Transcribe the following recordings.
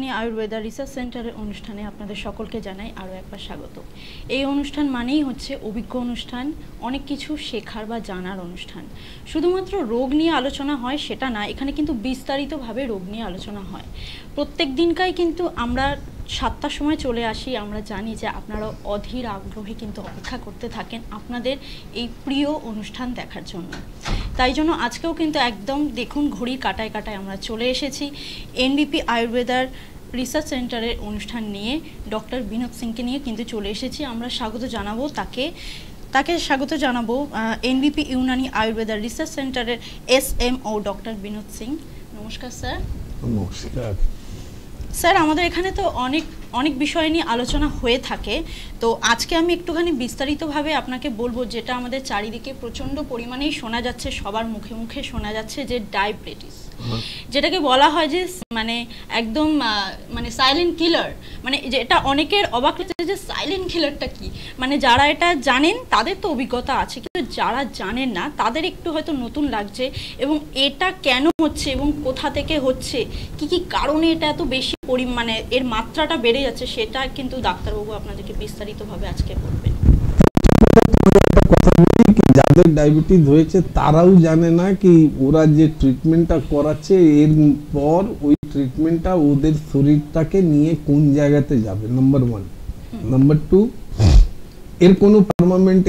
Unani Ayurveda research সেন্টারের অনুষ্ঠানে আপনাদের সকলকে জানাই আরও একবার স্বাগত। এই অনুষ্ঠান মানেই হচ্ছে অভিজ্ঞ অনুষ্ঠান, অনেক কিছু শেখার বা জানার অনুষ্ঠান। শুধুমাত্র রোগ নিয়ে আলোচনা হয় সেটা না, এখানে কিন্তু বিস্তারিতভাবে রোগ নিয়ে আলোচনা হয়। প্রত্যেক দিনকাই কিন্তু আমরা সাতটার সময় চলে আসি, আমরা জানি যে আপনারা অধীর আগ্রহে কিন্তু অপেক্ষা করতে থাকেন আপনাদের এই প্রিয় অনুষ্ঠান দেখার জন্য। তাই জন্য আজকেও কিন্তু একদম দেখুন ঘড়ির কাটায় কাটায় আমরা চলে এসেছি। এনবিপি আয়ুর্বেদার রিসার্চ সেন্টারের অনুষ্ঠান নিয়ে ডক্টর বিনোদ সিংকে নিয়ে কিন্তু চলে এসেছি। আমরা স্বাগত জানাব তাকে। তাকে স্বাগত জানাব এনবিপি ইউনানি আয়ুর্বেদার রিসার্চ সেন্টারের S M O doctor Binod Singh. নমস্কার স্যার। নমস্কার। স্যার আমাদের এখানে তো অনেক অনেক বিষয় নিয়ে আলোচনা হয়ে থাকে। তো আজকে আমি একটুখানি বিস্তারিতভাবে আপনাকে বলব যেটা আমাদের চারিদিকে প্রচণ্ড পরিমাণেই শোনা যাচ্ছে, সবার মুখে মুখে শোনা যাচ্ছে যে ডায়াবেটিস যেটাকে বলা হয় যে মানে একদম মানে সাইলেন্ট কিলার মানে যেটা অনেকের অবাক হচ্ছে যে সাইলেন্ট কিলারটা কি? মানে যারা এটা জানেন, তাদের তো অভিজ্ঞতা আছে। কিন্তু যারা জানেন না, তাদের একটু হয়তো নতুন লাগছে। এবং এটা কেন হচ্ছে এবং কোথা থেকে হচ্ছে? কি কি কারণে এটা এত বেশি পরিমাণে এর মাত্রাটা বেড়ে যাচ্ছে, সেটা কিন্তু ডাক্তারবাবু আপনাদেরকে বিস্তারিতভাবে আজকে বলবেন। যাদের ডায়াবেটিস হয়েছে, তারাও জানে না কি ওরা যে ট্রিটমেন্টটা করাচ্ছে, এর পর ওই ট্রিটমেন্টটা ওদের শরীরটাকে নিয়ে কোন জায়গাতে যাবে নাম্বার ওয়ান নাম্বার টু এর কোনো পারমানেন্ট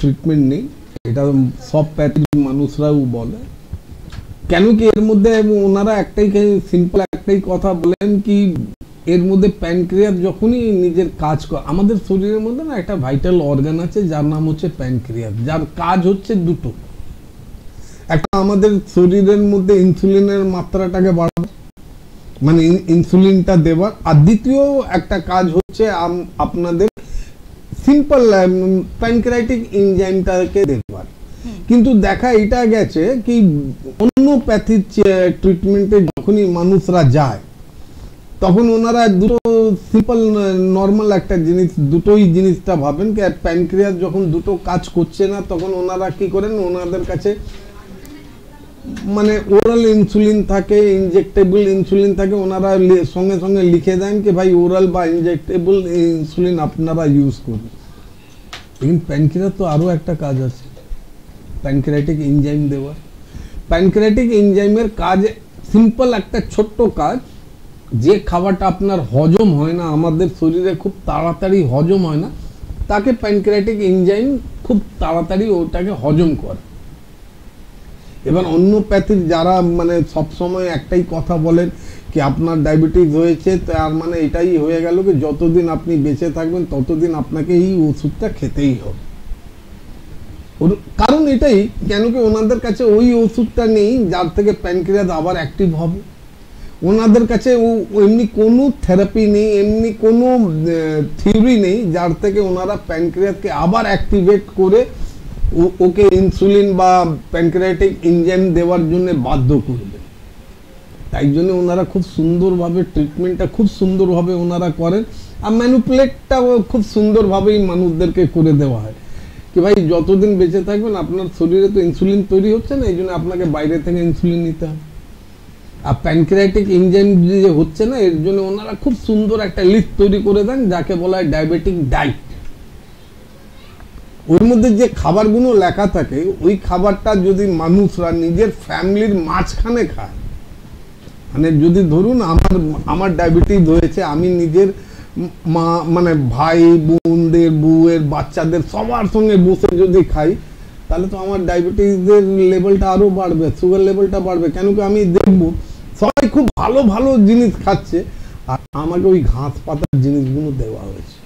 ট্রিটমেন্ট নেই। এটা সব প্যাথিক মানুষরাও বলে। কেন কি এর মধ্যে ওনারা একটাই সিম্পল একটাই কথা বলেন কি এর মধ্যে প্যানক্রিয়াস যখনই নিজের কাজ করে আমাদের শরীরের মধ্যে না একটা ভাইটাল অর্গান আছে যার নাম হচ্ছে প্যানক্রিয়াস। যার কাজ হচ্ছে দুটো। একটা আমাদের শরীরের মধ্যে ইনসুলিনের মাত্রাটাকে বাড়ানো মানে ইনসুলিনটা দেওয়ার আর দ্বিতীয় একটা কাজ হচ্ছে আপনাদের সিম্পল প্যানক্রাইটিক ইনজাইমটাকে দেখবার কিন্তু দেখা এটা গেছে কি অন্য প্যাথির ট্রিটমেন্টে যখনই মানুষরা যায় তখন ওনারা দুটো সিম্পল নর্মাল একটা জিনিস, দুটোই জিনিসটা ভাবেন কি প্যানক্রিয়াস যখন দুটো কাজ করছে না, তখন ওনারা কি করেন? ওনাদের কাছে মানে ওরাল ইনসুলিন থাকে ইনজেক্টেবল ইনসুলিন থাকে, ওনারা সঙ্গে সঙ্গে লিখে দেন কি ভাই ওরাল বা ইনজেক্টেবল ইনসুলিন আপনারা ইউজ করুন। কিন্তু প্যানক্রিয়াস তো আরও একটা কাজ আছে। প্যানক্রিয়াটিক এনজাইম দেওয়ার প্যানক্রিয়াটিক এনজাইমের কাজ সিম্পল একটা ছোট্ট কাজ যে খাবারটা আপনার হজম হয় না, আমাদের শরীরে খুব তাড়াতাড়ি হজম হয় না, তাকে প্যানক্রিয়াটিক এনজাইম খুব তাড়াতাড়ি ওটাকে হজম করে। এবার অন্য প্যাথির যারা মানে সব সময় একটাই কথা বলেন কি আপনার ডায়াবেটিস হয়েছে, তার মানে এটাই হয়ে গেল কি যতদিন আপনি বেঁচে থাকবেন, ততদিন আপনাকে এই ওষুধটা খেতেই হবে। কারণ এটাই, কেন কি ওনাদের কাছে ওই ওষুধটা নেই, যার থেকে প্যানক্রিয়াস আবার অ্যাক্টিভ হবে। ওনাদের কাছে এমনি কোনো থেরাপি নেই, এমনি কোনো থিওরি নেই, যার থেকে ওনারা প্যানক্রিয়াসকে আবার অ্যাক্টিভেট করে ওকে ইনসুলিন বা প্যানক্রিয়াটিক ইনজাইম দেওয়ার জন্য বাধ্য করবে। তাই জন্য ওনারা খুব সুন্দরভাবে ট্রিটমেন্টটা খুব সুন্দরভাবে ওনারা করেন আর ম্যানুপুলেটটাও খুব সুন্দরভাবেই মানুষদেরকে করে দেওয়া হয়। কি ভাই, যতদিন বেঁচে থাকবেন, আপনার শরীরে তো ইনসুলিন তৈরি হচ্ছে না, এই জন্য আপনাকে বাইরে থেকে ইনসুলিন নিতে হবে। আর প্যানক্রিয়াটিক ইঞ্জিন যে হচ্ছে না, এর জন্য ওনারা খুব সুন্দর একটা লিস্ট তৈরি করে দেন, যাকে বলা হয় ডায়াবেটিক ডাইট ওর মধ্যে যে খাবারগুলো লেখা থাকে, ওই খাবারটা যদি মানুষরা নিজের ফ্যামিলির মাঝখানে খায় মানে যদি ধরুন আমার আমার ডায়াবেটিস হয়েছে, আমি নিজের মা মানে ভাই, বোনদের, বউয়ের, বাচ্চাদের সবার সঙ্গে বসে যদি খাই, তাহলে তো আমার ডায়াবেটিসের লেভেলটা আরও বাড়বে সুগার লেভেলটা বাড়বে। কেন কি আমি দেখব খুব ভালো ভালো জিনিস খাচ্ছে। আর আমাকে ওই ঘাস পাতার জিনিসগুলো দেওয়া হয়েছে।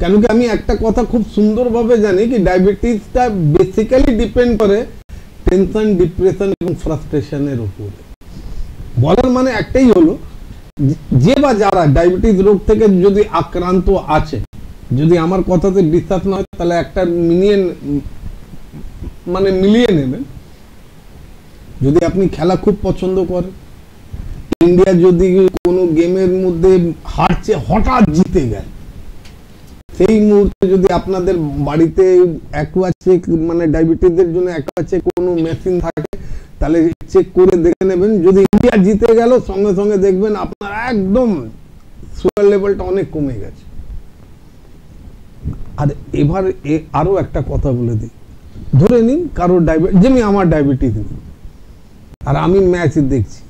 কেন কি আমি একটা কথা খুব সুন্দরভাবে জানি কি, ডায়াবেটিসটা বেসিক্যালি ডিপেন্ড করে টেনশন ডিপ্রেশন এবং ফ্রাস্ট্রেশনের উপরে। বলার মানে একটাই হলো, যে বা যারা ডায়াবেটিস রোগ থেকে যদি আক্রান্ত আছে, যদি আমার কথাতে বিশ্বাস না হয়, তাহলে একটা মিলিয়ে মানে মিলিয়ে নেবেন যদি আপনি খেলা খুব পছন্দ করেন ইন্ডিয়া যদি কোনো গেমের মধ্যে হারছে, হঠাৎ জিতে গেল। সেই মুহূর্তে যদি আপনাদের বাড়িতে অ্যাকোয়াচেক মানে ডায়াবেটিসের জন্য অ্যাকোয়াচেক কোনো মেশিন থাকে, তাহলে চেক করে দেখে নেবেন। যদি ইন্ডিয়া জিতে গেল, সঙ্গে সঙ্গে দেখবেন আপনার একদম সুগার লেভেলটা অনেক কমে গেছে। আর এবার এ আরও একটা কথা বলে দিই। ধরে নিন কারও ডায়াবেটিস যেমনি আমার ডায়াবেটিস নেই, আর আমি ম্যাচ দেখছি।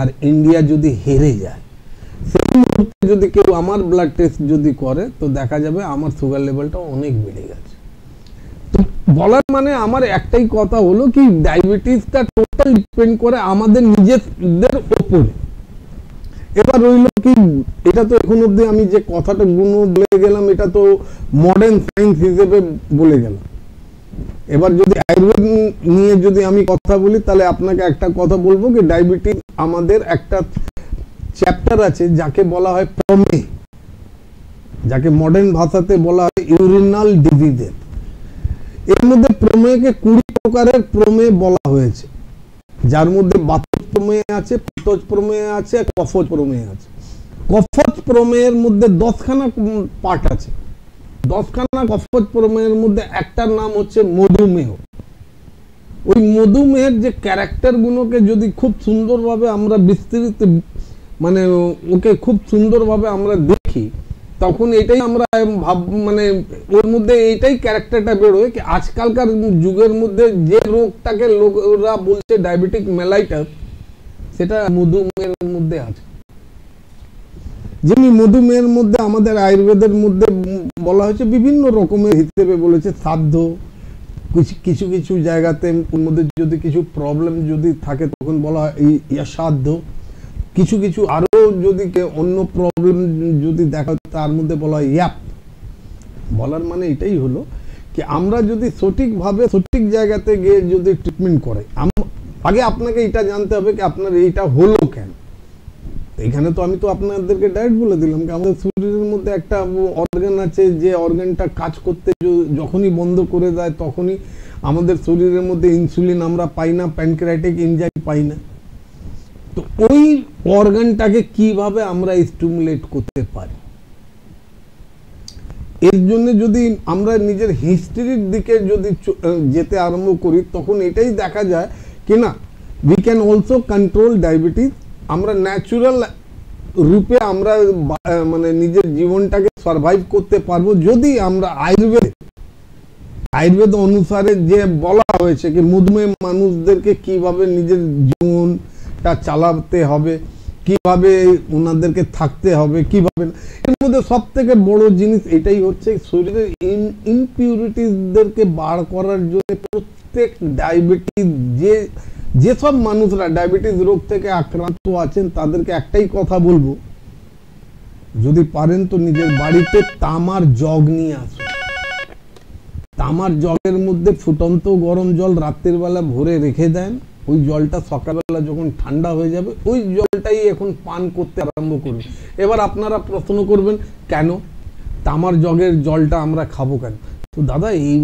আর ইন্ডিয়া যদি হেরে যায়, সেই মুহূর্তে যদি কেউ আমার ব্লাড টেস্ট যদি করে, তো দেখা যাবে আমার সুগার লেভেলটা অনেক বেড়ে গেছে। তো বলার মানে আমার একটাই কথা হলো কি ডায়াবেটিসটা টোটাল ডিপেন্ড করে আমাদের নিজেদের ওপরে। এবার রইল কি, এটা তো এখন অব্দি আমি যে কথাটা গুণ বলে গেলাম, এটা তো মডার্ন সায়েন্স হিসেবে বলে গেলাম। এবার যদি আয়ুর্বেদ নিয়ে যদি আমি কথা বলি, তাহলে আপনাকে একটা কথা বলব কি, ডায়াবেটিস আমাদের একটা চ্যাপ্টার আছে যাকে বলা হয় প্রমে, যাকে মডার্ন ভাষাতে বলা হয় ইউরিনাল ডিজিজের এর মধ্যে প্রমেয়কে কুড়ি প্রকারের প্রমেয় বলা হয়েছে। যার মধ্যে বাতজ প্রমেয় আছে, পিত্তজ প্রমেয় আছে, কফজ প্রমেয় আছে। কফজ প্রমেয়ের মধ্যে দশখানা পার্ট আছে। দশখানা কফজ প্রমেয়ের মধ্যে একটার নাম হচ্ছে মধুমেহ ওই মধুমেহের যে ক্যারেক্টার গুলোকে যদি খুব সুন্দরভাবে আমরা বিস্তৃত মানে ওকে খুব সুন্দরভাবে আমরা দেখি, তখন এটাই আমরা ভাব মানে ওর মধ্যে এইটাই ক্যারেক্টারটা বেরোয় কি আজকালকার যুগের মধ্যে যে রোগটাকে লোকরা বলছে ডায়াবেটিক মেলাইটাস সেটা মধুমেহের মধ্যে আছে। যেমনি মধুমেহের মধ্যে, আমাদের আয়ুর্বেদের মধ্যে বলা হয়েছে বিভিন্ন রকমের হিসেবে বলেছে সাধ্য। কিছু কিছু জায়গাতে মধ্যে যদি কিছু প্রবলেম যদি থাকে, তখন বলা হয় সাধ্য কিছু কিছু আরও যদি অন্য প্রবলেম যদি দেখা তার মধ্যে বলা হয় ইয়াপ। বলার মানে এটাই হলো কি, আমরা যদি সঠিকভাবে, সঠিক জায়গাতে গিয়ে যদি ট্রিটমেন্ট করে আগে আপনাকে এটা জানতে হবে কি, আপনার এইটা হলো কেন? এখানে তো আমি তো আপনাদেরকে ডাইরেক্ট বলে দিলাম কি আমাদের শরীরের মধ্যে একটা অর্গান আছে যে অর্গানটা কাজ করতে যখনই বন্ধ করে দেয় তখনই আমাদের শরীরের মধ্যে ইনসুলিন আমরা পাই না প্যানক্রাইটিক এনজাইম পাই না। তো ওই অর্গানটাকে কীভাবে আমরা স্টিমুলেট করতে পারি? এর জন্য যদি আমরা নিজের হিস্ট্রির দিকে যদি যেতে আরম্ভ করি, তখন এটাই দেখা যায় কি না we can also control diabetes আমরা ন্যাচুরাল রূপে আমরা মানে নিজের জীবনটাকে সার্ভাইভ করতে পারব যদি আমরা আয়ুর্বেদ আয়ুর্বেদ অনুসারে যে বলা হয়েছে কি মধুমেহ মানুষদেরকে কীভাবে নিজের জীবনটা চালাতে হবে, কীভাবে ওনাদেরকে থাকতে হবে, কীভাবে এর মধ্যে সব থেকে বড় জিনিস এটাই হচ্ছে শরীরের ইনপিউরিটিসদেরকে বার করার জন্য প্রত্যেক ডায়াবেটিস যে যেসব মানুষরা ডায়াবেটিস রোগ থেকে আক্রান্ত আছেন, তাদেরকে একটাই কথা বলব। যদি পারেন তো নিজের বাড়িতে তামার জগ নিয়ে আসুন। তামার জগের মধ্যে ফুটন্ত গরম জল রাত্রের বেলা ভরে রেখে দেন। ওই জলটা সকালবেলা যখন ঠান্ডা হয়ে যাবে, ওই জলটাই এখন পান করতে আরম্ভ করবে এবার আপনারা প্রশ্ন করবেন, কেন? তামার জগের জলটা আমরা খাব কেন? তো দাদা এই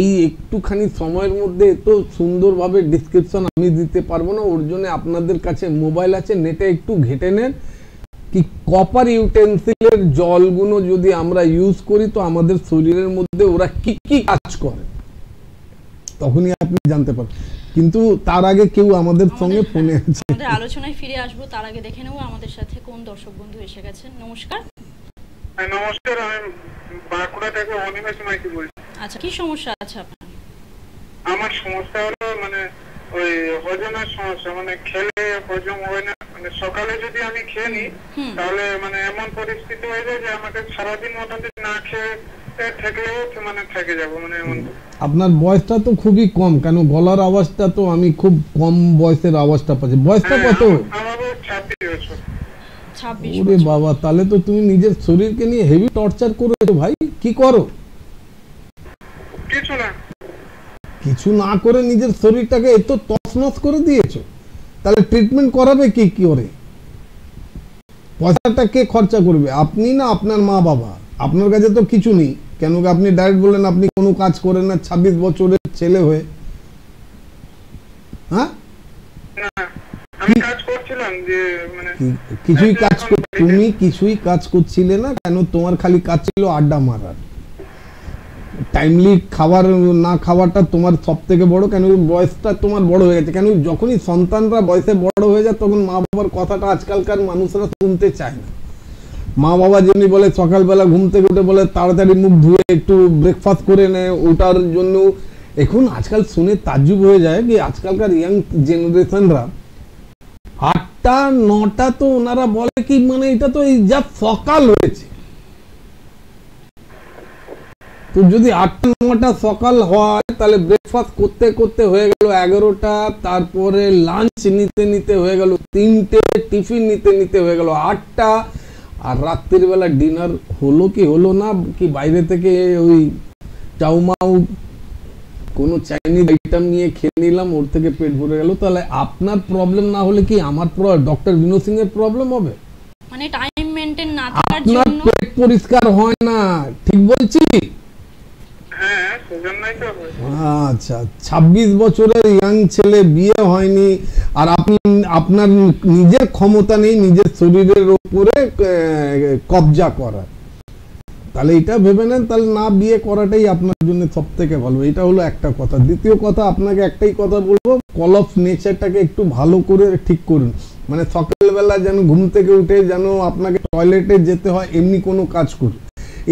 এই একটুখানি সময়ের মধ্যে এত সুন্দরভাবে ডিসক্রিপশন আমি দিতে পারব না। ওর জন্য আপনাদের কাছে মোবাইল আছে নেটে একটু ঘেটে নেন। কি কপার ইউটেন্সিলের জলগুলো যদি আমরা ইউজ করি তো আমাদের শরীরের মধ্যে ওরা কি কি কাজ করে? তখনই আপনি জানতে পারবেন। কিন্তু তার আগে কেউ আমাদের সঙ্গে ফোনে আছে। আমাদের আলোচনায় ফিরে আসব। তার আগে দেখে নেব আমাদের সাথে কোন দর্শক বন্ধু এসে গেছেন। নমস্কার। হ্যাঁ, নমস্কার আমি বাঁকুড়া থেকে অনিমেষ মাইতি বলছি। আচ্ছা কি সমস্যা আছে আপনার? আমার সমস্যা হলো মানে ওই হজমের সমস্যা মানে খেলে হজম হয় না। মানে সকালে যদি আমি খেয়ে নিই তাহলে মানে এমন পরিস্থিতি হয়ে যায় যে আমাকে সারাদিন মোটামুটি না খেয়ে মানে থেকে যাব মানে এমন। আপনার বয়সটা তো খুবই কম কেন গলার আওয়াজটা তো আমি খুব কম বয়সের আওয়াজটা পাচ্ছি। বয়সটা হ্যাঁ, কত? আমার- ছাব্বিশ বছর। ওরে বাবা তাহলে তো তুমি নিজের শরীরকে নিয়ে হেভি টর্চার করেছ ভাই। কি করো? কিছু না। কিছু না করে নিজের শরীরটাকে এত তছনছ করে দিয়েছ। তাহলে ট্রিটমেন্ট করাবে কি কি করে? পয়সাটা কে খরচা করবে? আপনি না আপনার মা বাবা? আপনার কাছে তো কিছু নেই। কেন কি আপনি ডাইরেক্ট বললেন আপনি কোনো কাজ করেন না ছাব্বিশ বছরের ছেলে হয়ে? হ্যাঁ? মানে কিছুই কাজ কর- তুমি কিছুই কাজ করছিলে না কেন তোমার খালি কাজ ছিল আড্ডা মারার? টাইমলি খাবার না খাওয়াটা তোমার সব থেকে বড় কেন বয়সটা তোমার বড় হয়ে গেছে? কেন যখনই সন্তানরা বয়সে বড় হয়ে যায় তখন মা বাবার কথাটা আজকালকার মানুষরা শুনতে চায় না। মা বাবা যেমনি বলে সকালবেলা ঘুম থেকে উঠে বলে তাড়াতাড়ি মুখ ধুয়ে একটু ব্রেকফাস্ট করে নেয় ওটার জন্য এখন আজকাল শুনে তাজ্জুব হয়ে যায় কি আজকালকার ইয়াং জেনারেশনরা আটটা, নটা তো ওনারা বলে কি মানে এটা তো এই যা সকাল হয়েছে। তো যদি আটটা, নটা সকাল হয়, তাহলে ব্রেকফাস্ট করতে করতে হয়ে গেল এগারোটা, তারপরে লাঞ্চ নিতে নিতে হয়ে গেল তিনটে, টিফিন নিতে নিতে হয়ে গেল আটটা, আর রাত্রিবেলা ডিনার হলো কি হলো না, কি বাইরে থেকে ওই চাউমাউ কোনো চাইনিজ আইটেম নিয়ে খেয়ে নিলাম ওর থেকে পেট ভরে গেল। তাহলে আপনার প্রবলেম না হলে কি আমার ডক্টর বিনোদ সিং এর প্রবলেম হবে? মানে টাইম মেনটেন না থাকার জন্য আপনার পেট পরিষ্কার হয় না ঠিক বলছি? হ্যাঁ। আচ্ছা ছাব্বিশ বছরের ইয়াং ছেলে বিয়ে হয়নি আর আপনি আপনার নিজের ক্ষমতা নেই নিজের শরীরের উপরে কবজা করার তাহলে এটা ভেবে নেন, তাহলে না বিয়ে করাটাই আপনার জন্য সব থেকে ভালো। এটা হলো একটা কথা। দ্বিতীয় কথা, আপনাকে একটাই কথা বলব কল অফ নেচারটাকে একটু ভালো করে ঠিক করুন। মানে সকালবেলা যেন ঘুম থেকে উঠে যেন আপনাকে টয়লেটে যেতে হয়, এমনি কোনো কাজ করুন।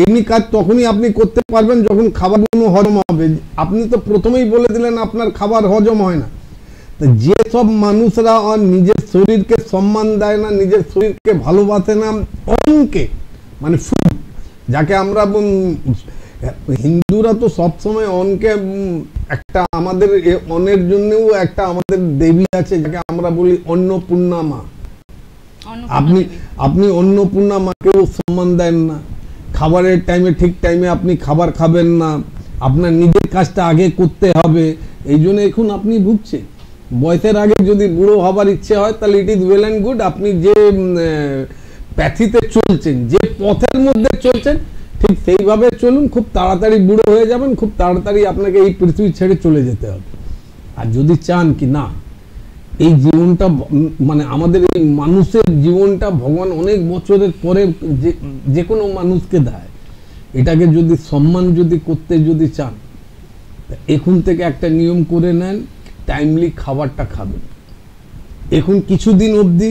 এমনি কাজ তখনই আপনি করতে পারবেন যখন খাবারগুলো হজম হবে। আপনি তো প্রথমেই বলে দিলেন, আপনার খাবার হজম হয় না। তো যেসব মানুষরা নিজের শরীরকে সম্মান দেয় না, নিজের শরীরকে ভালোবাসে না অনকে মানে ফুড যাকে আমরা হিন্দুরা তো সবসময় অনকে একটা আমাদের অনের জন্যও একটা আমাদের দেবী আছে যাকে আমরা বলি অন্নপূর্ণা মা আপনি আপনি অন্নপূর্ণা মাকেও সম্মান দেন না। খাবারের টাইমে ঠিক টাইমে আপনি খাবার খাবেন না। আপনার নিজের কাজটা আগে করতে হবে। এই জন্য এখন আপনি ভুগছেন। বয়সের আগে যদি বুড়ো হবার ইচ্ছে হয় তাহলে it is well and good আপনি যে প্যাথিতে চলছেন, যে পথের মধ্যে চলছেন, ঠিক সেইভাবে চলুন, খুব তাড়াতাড়ি বুড়ো হয়ে যাবেন, খুব তাড়াতাড়ি আপনাকে এই পৃথিবী ছেড়ে চলে যেতে হবে। আর যদি চান কি না, এই জীবনটা মানে আমাদের এই মানুষের জীবনটা ভগবান অনেক বছরের পরে যে কোনো মানুষকে দেয়, এটাকে যদি সম্মান যদি করতে যদি চান এখন থেকে একটা নিয়ম করে নেন, টাইমলি খাবারটা খাবেন। এখন কিছুদিন অবধি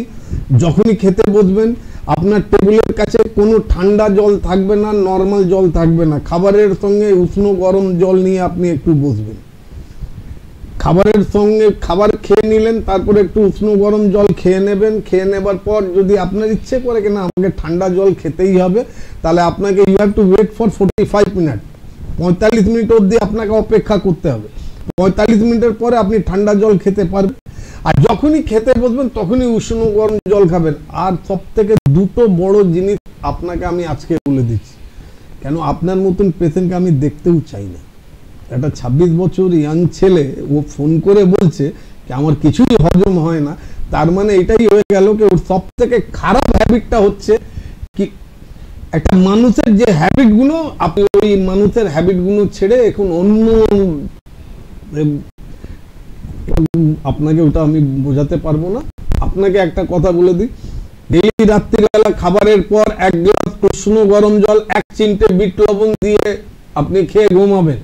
যখনই খেতে বসবেন আপনার টেবিলের কাছে কোনো ঠান্ডা জল থাকবে না, নর্মাল জল থাকবে না। খাবারের সঙ্গে উষ্ণ গরম জল নিয়ে আপনি একটু বসবেন। খাবারের সঙ্গে খাবার খেয়ে নিলেন, তারপরে একটু উষ্ণ গরম জল খেয়ে নেবেন। খেয়ে নেবার পর যদি আপনার ইচ্ছে করে কিনা আমাকে ঠান্ডা জল খেতেই হবে, তাহলে আপনাকে you have to wait for forty five minute পঁয়তাল্লিশ মিনিট অবধি আপনাকে অপেক্ষা করতে হবে। পঁয়তাল্লিশ মিনিটের পরে আপনি ঠান্ডা জল খেতে পারবেন। আর যখনই খেতে বসবেন, তখনই উষ্ণ গরম জল খাবেন। আর সব থেকে দুটো বড় জিনিস আপনাকে আমি আজকে বলে দিচ্ছি। কেন? আপনার মতন পেশেন্টকে আমি দেখতেও চাই না। একটা ছাব্বিশ বছর ইয়াং ছেলে, ও ফোন করে বলছে যে, আমার কিছুই হজম হয় না। তার মানে এটাই হয়ে গেল কি ওর সব থেকে খারাপ হ্যাবিটটা হচ্ছে কি, একটা মানুষের যে হ্যাবিটগুলো আপনি ওই মানুষের হ্যাবিটগুলো ছেড়ে এখন অন্য আপনাকে ওটা আমি বোঝাতে পারব না। আপনাকে একটা কথা বলে দিই। ডেইলি রাত্রিবেলা খাবারের পর এক গ্লাস উষ্ণ গরম জল, এক চিমটে বিট লবণ দিয়ে আপনি খেয়ে ঘুমাবেন।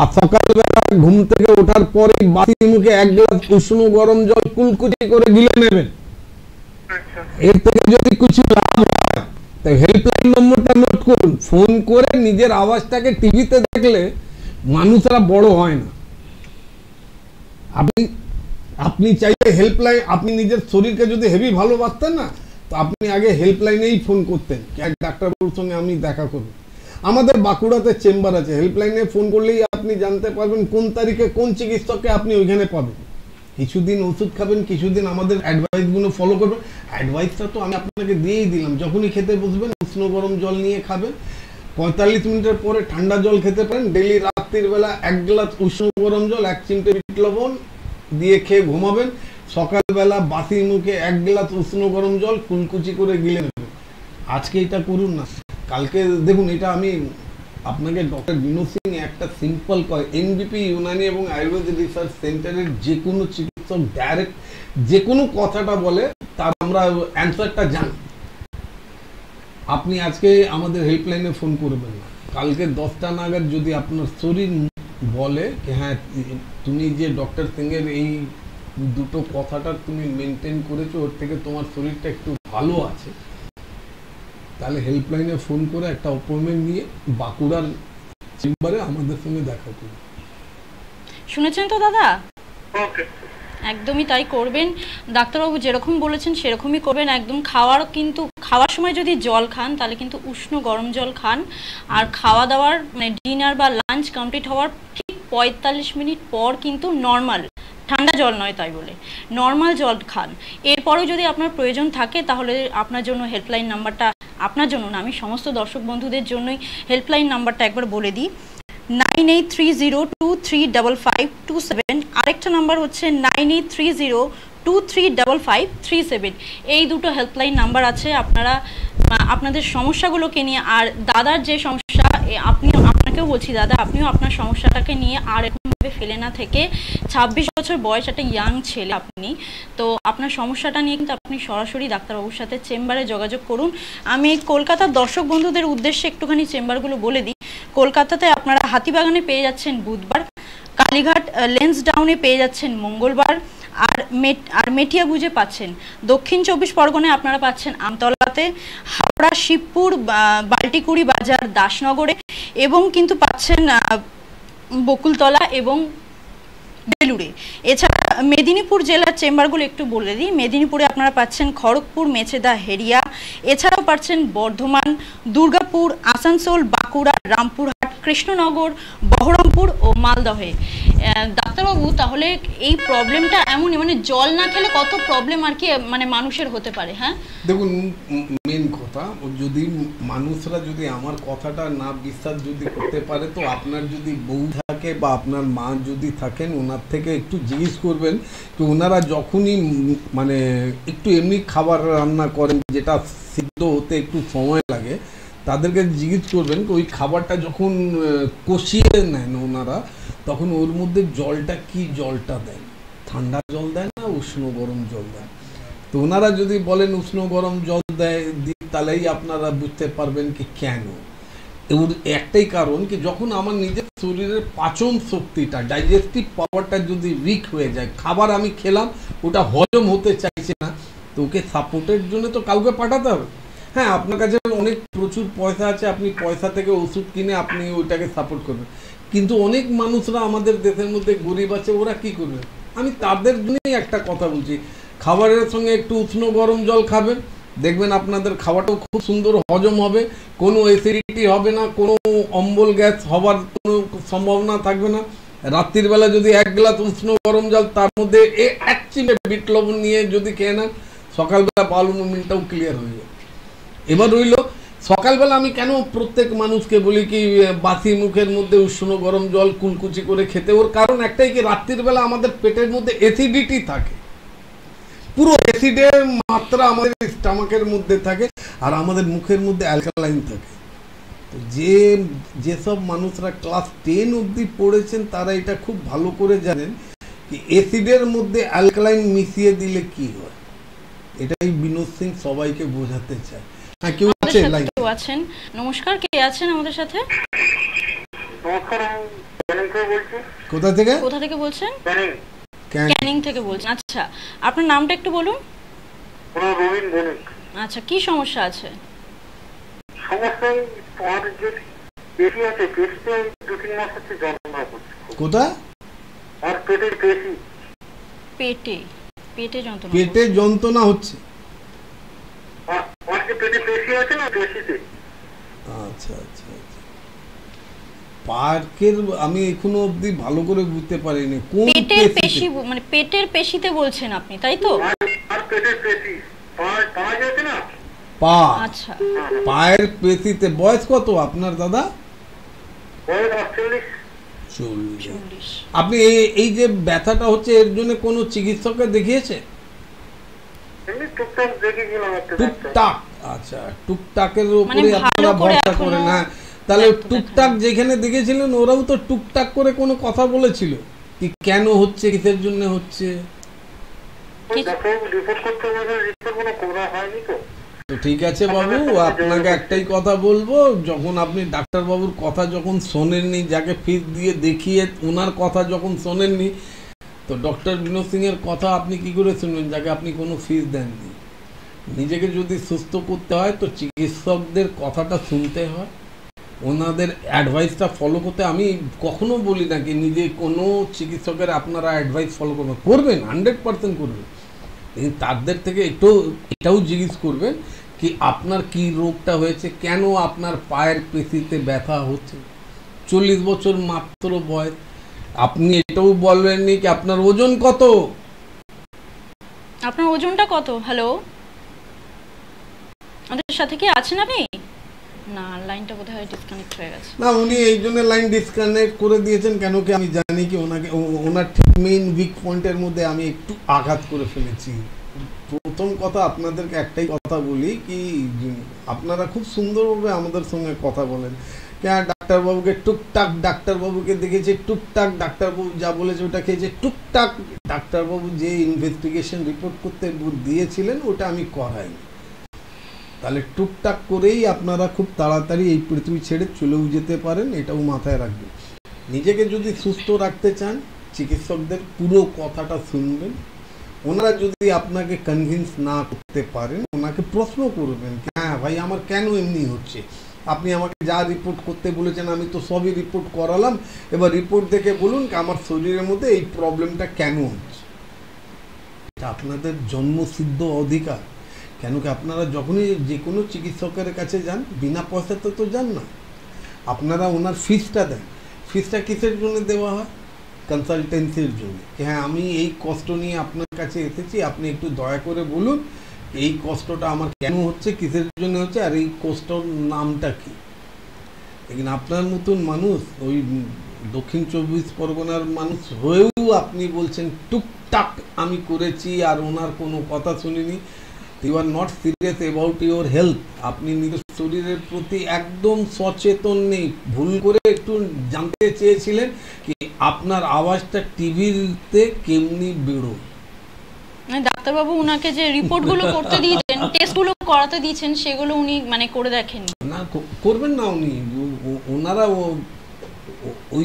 আর সকালবেলা ঘুম থেকে ওঠার পরে বাসি মুখে এক গ্লাস উষ্ণ গরম জল কুলকুচি করে গিলে নেবেন। এর থেকে যদি কিছু লাভ হয়, তো হেল্পলাইন নম্বরটা নোট করুন। ফোন করে নিজের আওয়াজটাকে টিভিতে দেখলে মানুষরা বড় হয় না। আপনি আপনি চাইলে হেল্পলাইন আপনি নিজের শরীরকে যদি হেভি ভালোবাসতেন না, তো আপনি আগে হেল্পলাইনেই ফোন করতেন। এক ডাক্তারবাবুর সঙ্গে আমি দেখা করব আমাদের বাঁকুড়াতে চেম্বার আছে। হেল্পলাইনে ফোন করলেই আপনি জানতে পারবেন কোন তারিখে কোন চিকিৎসককে আপনি ওইখানে পাবেন। কিছুদিন ওষুধ খাবেন, কিছুদিন আমাদের অ্যাডভাইসগুলো ফলো করবেন। অ্যাডভাইসটা তো আমি আপনাকে দিয়েই দিলাম। যখনই খেতে বসবেন, উষ্ণ গরম জল নিয়ে খাবেন। পঁয়তাল্লিশ মিনিটের পরে ঠান্ডা জল খেতে পারেন। ডেলি রাত্রির বেলা এক গ্লাস উষ্ণ গরম জল, এক চিমটে বিট লবণ দিয়ে খেয়ে ঘুমাবেন। সকালবেলা বাসি মুখে এক গ্লাস উষ্ণ গরম জল কুলকুচি করে গিলে নেবেন। আজকে এটা করুন না। কালকে দেখুন, এটা আমি আপনাকে ডক্টর বিনোদ সিং একটা সিম্পল কয় এনবিপি ইউনানি এবং আয়ুর্বেদ রিসার্চ সেন্টারের যে কোনো চিকিৎসক ডাইরেক্ট যে কোনো কথাটা বলে, তার আমরা অ্যান্সারটা জানি। আপনি আজকে আমাদের হেল্পলাইনে ফোন করবেন। না কালকে দশটা নাগাদ যদি আপনার শরীর বলে কি হ্যাঁ তুমি যে ডক্টর সিংয়ের এই দুটো কথাটা তুমি মেনটেন করেছ ওর থেকে তোমার শরীরটা একটু ভালো আছে তাহলে হেল্পলাইনে ফোন করে একটা অ্যাপয়েন্টমেন্ট নিয়ে বাঁকুড়ার চেম্বারে আমাদের সঙ্গে দেখা করুন। শুনেছেন তো দাদা? ওকে একদমই তাই করবেন। ডাক্তারবাবু যেরকম বলেছেন, সেরকমই করবেন। একদম খাওয়ার কিন্তু, খাওয়ার সময় যদি জল খান, তাহলে কিন্তু উষ্ণ গরম জল খান। আর খাওয়া দাওয়ার মানে ডিনার বা লাঞ্চ কমপ্লিট হওয়ার ঠিক পঁয়তাল্লিশ মিনিট পর কিন্তু নর্মাল, ঠান্ডা জল নয় তাই বলে, নর্মাল জল খান। এরপরেও যদি আপনার প্রয়োজন থাকে, তাহলে আপনার জন্য হেল্পলাইন নাম্বারটা, আপনার জন্য না, আমি সমস্ত দর্শক বন্ধুদের জন্যই হেল্পলাইন নাম্বারটা একবার বলে দিই। Nine eight three zero two three double five two seven. আরেকটা নাম্বার হচ্ছে nine eight three zero two three double five three seven. এই দুটো হেল্পলাইন নাম্বার আছে আপনারা আপনাদের সমস্যাগুলোকে নিয়ে আর দাদার যে সমস্যা আপনি আপনাকেও বলছি দাদা, আপনিও আপনার সমস্যাটাকে নিয়ে আর এরকমভাবে ফেলে না থেকে ছাব্বিশ বছর বয়স একটা ইয়াং ছেলে আপনি। তো আপনার সমস্যাটা নিয়ে কিন্তু আপনি সরাসরি ডাক্তারবাবুর সাথে চেম্বারে যোগাযোগ করুন। আমি কলকাতার দর্শক বন্ধুদের উদ্দেশ্যে একটুখানি চেম্বারগুলো বলে দিই। কলকাতাতে আপনারা হাতিবাগানে পেয়ে যাচ্ছেন বুধবার, কালীঘাট লেন্স ডাউনে পেয়ে যাচ্ছেন মঙ্গলবার, আর মেট, আর মেটিয়াগুজে পাচ্ছেন। দক্ষিণ চব্বিশ পরগনায় আপনারা পাচ্ছেন আমতলাতে, হাওড়া, শিবপুর বাল্টিকুড়ি বাজার, দাসনগরে, এবং কিন্তু পাচ্ছেন বকুলতলা এবং বেলুড়ে। এছাড়া মেদিনীপুর জেলার চেম্বারগুলো একটু বলে দিই। মেদিনীপুরে আপনারা পাচ্ছেন খড়গপুর, মেছেদা হেরিয়া এছাড়াও পাচ্ছেন বর্ধমান, দুর্গাপুর, আসানসোল, বাঁকুড়া, রামপুরহাট কৃষ্ণনগর, বহরমপুর ও মালদহে। ডাক্তারবাবু, তাহলে এই প্রবলেমটা এমনই মানে জল না খেলে কত প্রবলেম আর কি মানে মানুষের হতে পারে হ্যাঁ? দেখুন মেন কথা যদি মানুষরা যদি আমার কথাটা না বিশ্বাস যদি করতে পারে, তো আপনার যদি বউ থাকে বা আপনার মা যদি থাকেন ওনার থেকে একটু জিজ্ঞেস করবেন তো ওনারা যখনই মানে একটু এমনি খাবার রান্না করেন, যেটা সিদ্ধ হতে একটু সময় লাগে তাদেরকে জিজ্ঞেস করবেন ওই খাবারটা যখন কষিয়ে নেন ওনারা, তখন ওর মধ্যে জলটা কি জলটা দেন? ঠান্ডা জল দেয় না, উষ্ণ গরম জল দেয়? তো ওনারা যদি বলেন উষ্ণ গরম জল দেয় তাহলেই আপনারা বুঝতে পারবেন কি কেন। ওর একটাই কারণ কি, যখন আমার নিজের শরীরের পাচন শক্তিটা ডাইজেস্টিভ পাওয়ারটা যদি উইক হয়ে যায়, খাবার আমি খেলাম, ওটা হজম হতে চাইছে না, তো ওকে সাপোর্টের জন্য তো কাউকে পাঠাতে হবে। হ্যাঁ আপনার কাছে অনেক প্রচুর পয়সা আছে, আপনি পয়সা থেকে ওষুধ কিনে আপনি ওইটাকে সাপোর্ট করবেন। কিন্তু অনেক মানুষরা আমাদের দেশের মধ্যে গরিব আছে, ওরা কি করবে? আমি তাদের জন্যই একটা কথা বলছি। খাবারের সঙ্গে একটু উষ্ণ গরম জল খাবেন। দেখবেন আপনাদের খাওয়াটাও খুব সুন্দর হজম হবে, কোনো অ্যাসিডিটি হবে না, কোনো অম্বল গ্যাস হবার কোনো সম্ভাবনা থাকবে না। রাত্রির বেলা যদি এক গ্লাস উষ্ণ গরম জল, তার মধ্যে এ এক চিমে বিট লবণ নিয়ে যদি খেয়ে নেন, সকালবেলা বালু মুভমেন্টটাও ক্লিয়ার হয়ে যাবে। এবার রইল, সকালবেলা আমি কেন প্রত্যেক মানুষকে বলি কি বাসি মুখের মধ্যে উষ্ণ গরম জল কুলকুচি করে খেতে? ওর কারণ একটাই কি, রাত্রির বেলা আমাদের পেটের মধ্যে অ্যাসিডিটি থাকে। পুরো অ্যাসিডের মাত্রা আমাদের স্টামাকের মধ্যে থাকে আর আমাদের মুখের মধ্যে অ্যালকালাইন থাকে। যে, যেসব মানুষরা ক্লাস টেন অবধি পড়েছেন, তারা এটা খুব ভালো করে জানেন কি অ্যাসিডের মধ্যে অ্যালকালাইন মিশিয়ে দিলে কি হয়? এটাই বিনোদ সিং সবাইকে বোঝাতে চায়। হ্যাঁ কেউ আমাদের আছে সাথে লাইন? কেউ আছেন? নমস্কার কে আছেন আমাদের সাথে? নমস্কার কোথা থেকে? কোথা থেকে বলছেন? ক্যানিং। থেকে বলছেন। আচ্ছা আপনার নামটা একটু বলুন। আচ্ছা কি সমস্যা আছে? সমস্যায় তোমার যে পেশি আছে পেশিতে দু তিন মাস হচ্ছে যন্ত্রণা করছে কোথা আর পেটের পেশি। পেটে পেটে যন্ত্রণা পেটে যন্ত্রণা হচ্ছে আর আর যে পেটে পেশি আছে না পেশিতে আচ্ছা আচ্ছা আচ্ছা। পার্কের আমি এখনও অবধি ভালো করে বুঝতে পারিনি। কোন পেটের পেশি মানে পেটের পেশিতে বলছেন আপনি তাই তো? আর পেটের পেশি। পা পা যেতে না? পা। আচ্ছা। পায়ের পেশিতে বয়স কত আপনার দাদা? চল্লিশ। চল্লিশ। আপনি এই যে ব্যথাটা হচ্ছে এর জন্য কোনো চিকিৎসককে দেখিয়েছে? টুকটাক দেখেছিলাম একটা ডাক্তার টুকটাক আচ্ছা টুকটাকের মানে উপরে আপনারা ভরসা করেন হ্যাঁ। তাহলে টুকটাক যেখানে দেখেছিলেন ওরাও তো টুকটাক করে কোনো কথা বলেছিল কি কেন হচ্ছে কিসের জন্য হচ্ছে? ওই কি- ডাক্তারবাবু রিপোর্ট করতে বলে রিপোর্টগুলো করা হয়নি তো। তো ঠিক আছে বাবু আপনাকে একটাই কথা বলব যখন আপনি ডাক্তারবাবুর কথা যখন শোনেননি যাকে ফিস দিয়ে দেখিয়ে ওনার কথা যখন শোনেননি তো ডক্টর বিনোদ সিং এর কথা আপনি কি করে শুনবেন? যাকে আপনি কোনো ফিস দেননি। নিজেকে যদি সুস্থ করতে হয়, তো চিকিৎসকদের কথাটা শুনতে হয়। ওনাদের অ্যাডভাইসটা ফলো করতে আমি কখনো বলি না কি নিজে কোনো চিকিৎসকের আপনারা অ্যাডভাইস ফলো করবেন। করবেন হান্ড্রেড পার্সেন্ট করবেন। তাদের থেকে একটু, এটাও জিজ্ঞেস করবেন কি আপনার কি রোগটা হয়েছে? কেন আপনার পায়ের পেশিতে ব্যথা হচ্ছে? চল্লিশ বছর মাত্র বয়স। আপনি এটাও বলবেননি কি আপনার ওজন কত? আপনার ওজনটা কত? হ্যালো আমাদের সাথে কি আছেন আপনি? না লাইনটা বোধহয় ডিসকানেক্ট হয়ে গেছে। না উনি এই জন্য লাইন ডিসকানেক্ট করে দিয়েছেন কেন কি আমি জানি কি ওনাকে ওনার ঠিক মেইন উইক পয়েন্টের মধ্যে আমি একটু আঘাত করে ফেলেছি। প্রথম কথা আপনাদেরকে একটাই কথা বলি কি আপনারা খুব সুন্দরভাবে আমাদের সঙ্গে কথা বলেন। হ্যাঁ ডাক্তারবাবুকে টুকটাক, ডাক্তারবাবুকে দেখেছে, টুকটাক ডাক্তারবাবু যা বলেছে ওটা খেয়েছে, টুকটাক ডাক্তারবাবু যে ইনভেস্টিগেশন রিপোর্ট করতে দিয়েছিলেন, ওটা আমি করাইনি। তাহলে টুকটাক করেই আপনারা খুব তাড়াতাড়ি এই পৃথিবী ছেড়ে চলেও যেতে পারেন, এটাও মাথায় রাখবেন। নিজেকে যদি সুস্থ রাখতে চান, চিকিৎসকদের পুরো কথাটা শুনবেন। ওনারা যদি আপনাকে কনভিন্স না করতে পারেন, ওনাকে প্রশ্ন করবেন হ্যাঁ ভাই, আমার কেন এমনি হচ্ছে? আপনি আমাকে যা রিপোর্ট করতে বলেছেন, আমি তো সবই রিপোর্ট করালাম। এবার রিপোর্ট দেখে বলুন আমার শরীরের মধ্যে এই প্রবলেমটা কেন হচ্ছে? আপনাদের জন্মসিদ্ধ অধিকার। কেন কি আপনারা যখনই যে কোনো চিকিৎসকের কাছে যান, বিনা পয়সাতে তো যান না। আপনারা ওনার ফিসটা দেন। ফিসটা কিসের জন্য দেওয়া হয়? কনসালটেন্সির জন্য। হ্যাঁ আমি এই কষ্ট নিয়ে আপনার কাছে এসেছি। আপনি একটু দয়া করে বলুন এই কষ্টটা আমার কেন হচ্ছে, কিসের জন্য হচ্ছে, আর এই কষ্টর নামটা কি? লেকিন আপনার মতন মানুষ, ওই দক্ষিণ চব্বিশ পরগনার মানুষ হয়েও আপনি বলছেন, টুকটাক আমি করেছি, আর ওনার কোনো কথা শুনিনি। You are not serious about your health আপনি নিজের শরীরের প্রতি একদম সচেতন নেই। ভুল করে একটু জানতে চেয়েছিলেন কি, আপনার আওয়াজটা টিভিতে কেমনি বেরোয়? ডাক্তারবাবু উনাকে যে রিপোর্টগুলো করতে দিয়েছেন টেস্টগুলো করাতে দিয়েছেন সেগুলো উনি মানে করে দেখেননি। না করবেন না উনি। ওনারা ওই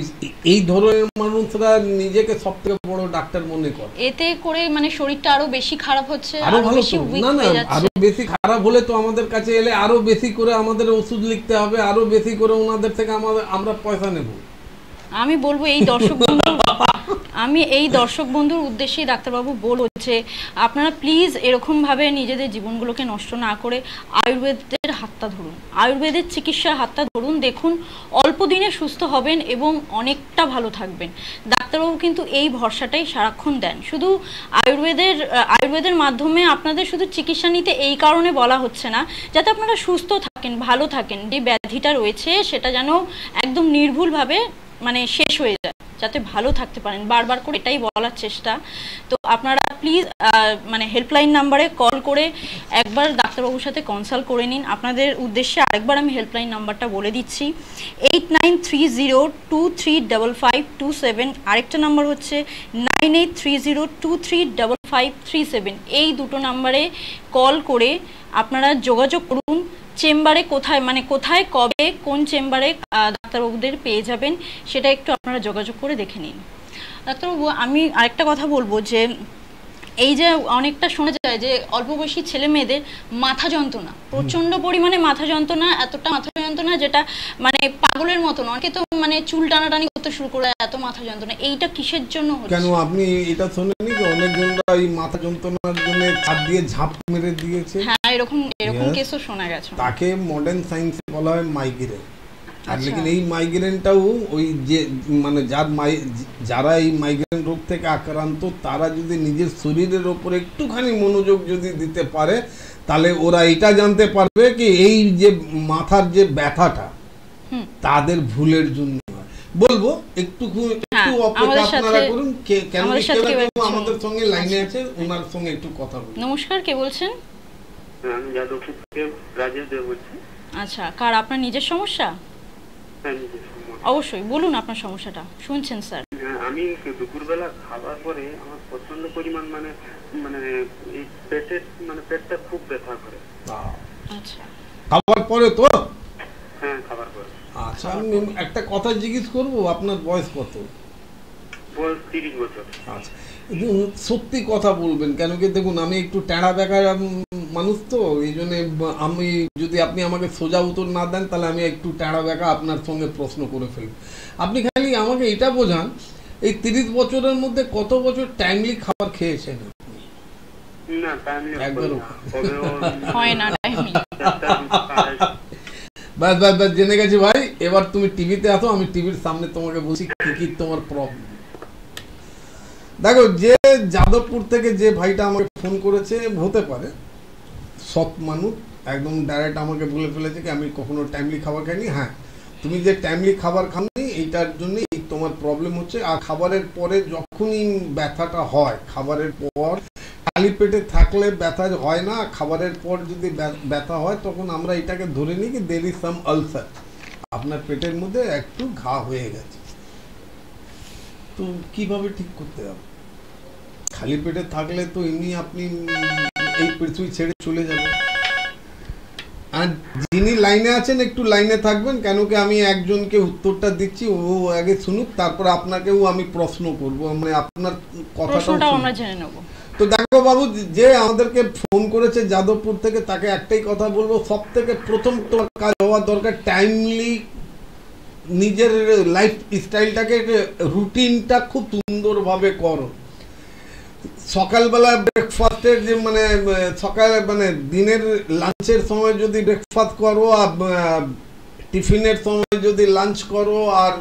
এই ধরনের মানুষরা নিজেকে সব থেকে বড় ডাক্তার মনে করে। এতে করে মানে শরীরটা আরও বেশি খারাপ হচ্ছে আরও বেশি উইক না না আরও বেশি খারাপ হলে তো আমাদের কাছে এলে আরও বেশি করে আমাদের ওষুধ লিখতে হবে আরও বেশি করে ওনাদের থেকে আমাদের আমরা পয়সা নেব। আমি বলব এই দর্শক বন্ধু আমি এই দর্শক বন্ধুর উদ্দেশ্যেই ডাক্তারবাবু বলব যে, আপনারা প্লিজ এরকমভাবে নিজেদের জীবনগুলোকে নষ্ট না করে আয়ুর্বেদের হাতটা ধরুন। আয়ুর্বেদের চিকিৎসার হাতটা ধরুন, দেখুন, অল্প দিনে সুস্থ হবেন এবং অনেকটা ভালো থাকবেন। ডাক্তারবাবু কিন্তু এই ভরসাটাই সারাক্ষণ দেন। শুধু আয়ুর্বেদের আয়ুর্বেদের মাধ্যমে আপনাদের শুধু চিকিৎসা নিতে এই কারণে বলা হচ্ছে না, যাতে আপনারা সুস্থ থাকেন, ভালো থাকেন। যে ব্যাধিটা রয়েছে, সেটা যেন একদম নির্ভুলভাবে মানে শেষ হয়ে যায়। যাতে ভালো থাকতে পারেন। বারবার করে এটাই বলার চেষ্টা। তো আপনারা প্লিজ মানে হেল্পলাইন নাম্বারে কল করে একবার ডাক্তারবাবুর সাথে কনসাল্ট করে নিন। আপনাদের উদ্দেশ্যে আরেকবার আমি হেল্পলাইন নাম্বারটা বলে দিচ্ছি। Eight nine three zero two three double five two seven আরেকটা নাম্বার হচ্ছে nine eight three zero two three double five three seven এই দুটো নাম্বারে কল করে আপনারা যোগাযোগ করুন। চেম্বারে কোথায় মানে কোথায়, কবে, কোন চেম্বারে ডাক্তারবাবুদের পেয়ে যাবেন, সেটা একটু আপনারা যোগাযোগ করে দেখে নিন। ডাক্তারবাবু আমি আরেকটা কথা বলব যে এই যে অনেকটা শোনা যায় যে অল্প বয়সী ছেলে মেয়েদের মাথা যন্ত্রণা প্রচণ্ড পরিমাণে মাথা যন্ত্রণা এতটা মাথা যন্ত্রণা যেটা মানে পাগলের মতন অনেকে তো মানে চুল টানাটানি করতে শুরু করে এত মাথা যন্ত্রণা এইটা কিসের জন্য কেন আপনি এটা শোনেননি যে অনেকজনরা এই মাথা যন্ত্রণার জন্য ছাদ দিয়ে ঝাঁপ মেরে দিয়েছে? হ্যাঁ এরকম এরকম. কেসও শোনা গেছে। তাকে মডার্ন সায়েন্সে বলা হয় মাইগ্রেন। আর আচ্ছা। লেকিন এই মাইগ্রেনটাও ওই যে মানে যার মাই যারা এই মাইগ্রেন রোগ থেকে আক্রান্ত তারা যদি নিজের শরীরের ওপর একটুখানি মনোযোগ যদি দিতে পারে তাহলে ওরা এটা জানতে পারবে কি এই যে মাথার যে ব্যথাটা তাদের ভুলের জন্য বলব একটু একটু হ্যাঁ, অপেক্ষা আপনারা করুন কে- কেন আমাদের সঙ্গে লাইনে আচ্ছা। আছে ওনার সঙ্গে একটু কথা বলুন নমস্কার কে বলছেন আমি যাদবপুর থেকে রাজেশ দেব বলছি আচ্ছা কার আপনার নিজের সমস্যা হ্যাঁ। অবশ্যই বলুন আপনার সমস্যাটা। শুনছেন স্যার। হ্যাঁ, আমি দুপুরবেলা খাবার পরে আমার প্রচণ্ড পরিমাণ মানে মানে এই পেটের মানে পেটটা খুব ব্যথা করে। আহ, আচ্ছা। খাবার পরে তো? হ্যাঁ খাবার পরে। আচ্ছা আমি একটা কথা জিজ্ঞেস করব আপনার বয়স কত? বয়স তিরিশ বছর। আচ্ছা সত্যি কথা বলবেন কেন কি দেখুন আমি একটু ট্যাড়া বেকা মানুষ তো এই জন্য আমি যদি আপনি আমাকে সোজা উত্তর না দেন তাহলে আমি একটু ট্যাড়া বেকা আপনার সঙ্গে প্রশ্ন করে ফেলব। আপনি খালি আমাকে এটা বোঝান এই তিরিশ বছরের মধ্যে কত বছর টাইমলি খাবার খেয়েছেন। হয় ব্যাস ব্যাস ব্যাস জেনে গেছি ভাই এবার তুমি টিভিতে আসো আমি টিভির সামনে তোমাকে বলছি কি কি তোমার প্রবলেম দেখো, যে যাদবপুর থেকে যে ভাইটা আমাকে ফোন করেছে, হতে পারে। সৎ মানুষ, একদম ডাইরেক্ট আমাকে বলে ফেলেছে কি, আমি কখনো টাইমলি খাবার খাইনি। হ্যাঁ তুমি যে টাইমলি খাবার খাওনি, এইটার জন্যই তোমার প্রবলেম হচ্ছে। আর খাবারের পরে যখনই ব্যথাটা হয়, খাবারের পর খালি পেটে থাকলে ব্যথা হয় না, খাবারের পর যদি ব্যা- ব্যথা হয়, তখন আমরা এটাকে ধরে নিই কি দের ইজ সাম আলসার আপনার পেটের মধ্যে একটু ঘা হয়ে গেছে। তো কীভাবে ঠিক করতে হবে? খালি পেটে থাকলে তো এমনি আপনি এই পৃথিবী ছেড়ে চলে যাবেন। আর যিনি লাইনে আছেন একটু লাইনে থাকবেন কেন কি আমি একজনকে উত্তরটা দিচ্ছি ও আগে শুনুক তারপর আপনাকেও আমি প্রশ্ন করব। মানে আপনার প্রশ্নটাও আমরা জেনে নেব। তো দেখো বাবু যে আমাদেরকে ফোন করেছে যাদবপুর থেকে তাকে একটাই কথা বলব সব থেকে প্রথম তোমার কাজ হওয়া দরকার টাইমলি নিজের লাইফ স্টাইলটাকে রুটিনটা খুব সুন্দরভাবে করো। সকালবেলা ব্রেকফাস্টের যে মানে সকালে মানে দিনের লাঞ্চের সময় যদি ব্রেকফাস্ট করো, আর টিফিনের সময় যদি লাঞ্চ করো, আর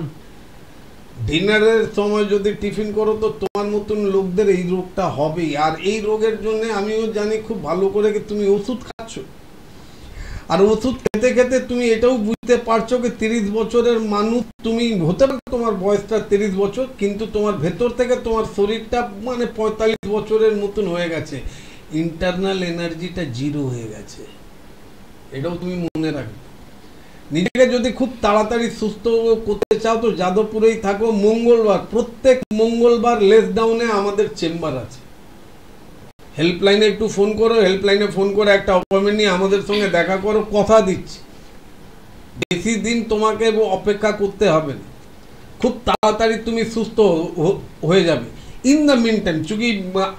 ডিনারের সময় যদি টিফিন করো, তো তোমার মতন লোকদের এই রোগটা হবেই। আর এই রোগের জন্য আমিও জানি খুব ভালো করে তুমি ওষুধ খাচ্ছ। আর ওষুধ খেতে খেতে তুমি এটাও বুঝতে পারছ কি তিরিশ বছরের মানুষ, তুমি হতে পারে তোমার বয়সটা তিরিশ বছর, কিন্তু তোমার ভেতর থেকে তোমার শরীরটা মানে পঁয়তাল্লিশ বছরের মতন হয়ে গেছে। ইন্টারনাল এনার্জিটা জিরো হয়ে গেছে। এটাও তুমি মনে রাখবে। নিজেকে যদি খুব তাড়াতাড়ি সুস্থ করতে চাও তো যাদবপুরেই থাকো, মঙ্গলবার, প্রত্যেক মঙ্গলবার লেস ডাউনে আমাদের চেম্বার আছে। হেল্পলাইনে একটু ফোন করো হেল্পলাইনে ফোন করে একটা অপয়েন্টমেন্ট নিয়ে আমাদের সঙ্গে দেখা করো, কথা দিচ্ছি। বেশি দিন তোমাকে অপেক্ষা করতে হবে না। খুব তাড়াতাড়ি তুমি সুস্থ হয়ে যাবে। ইন দ্য মিন টাইম চুকি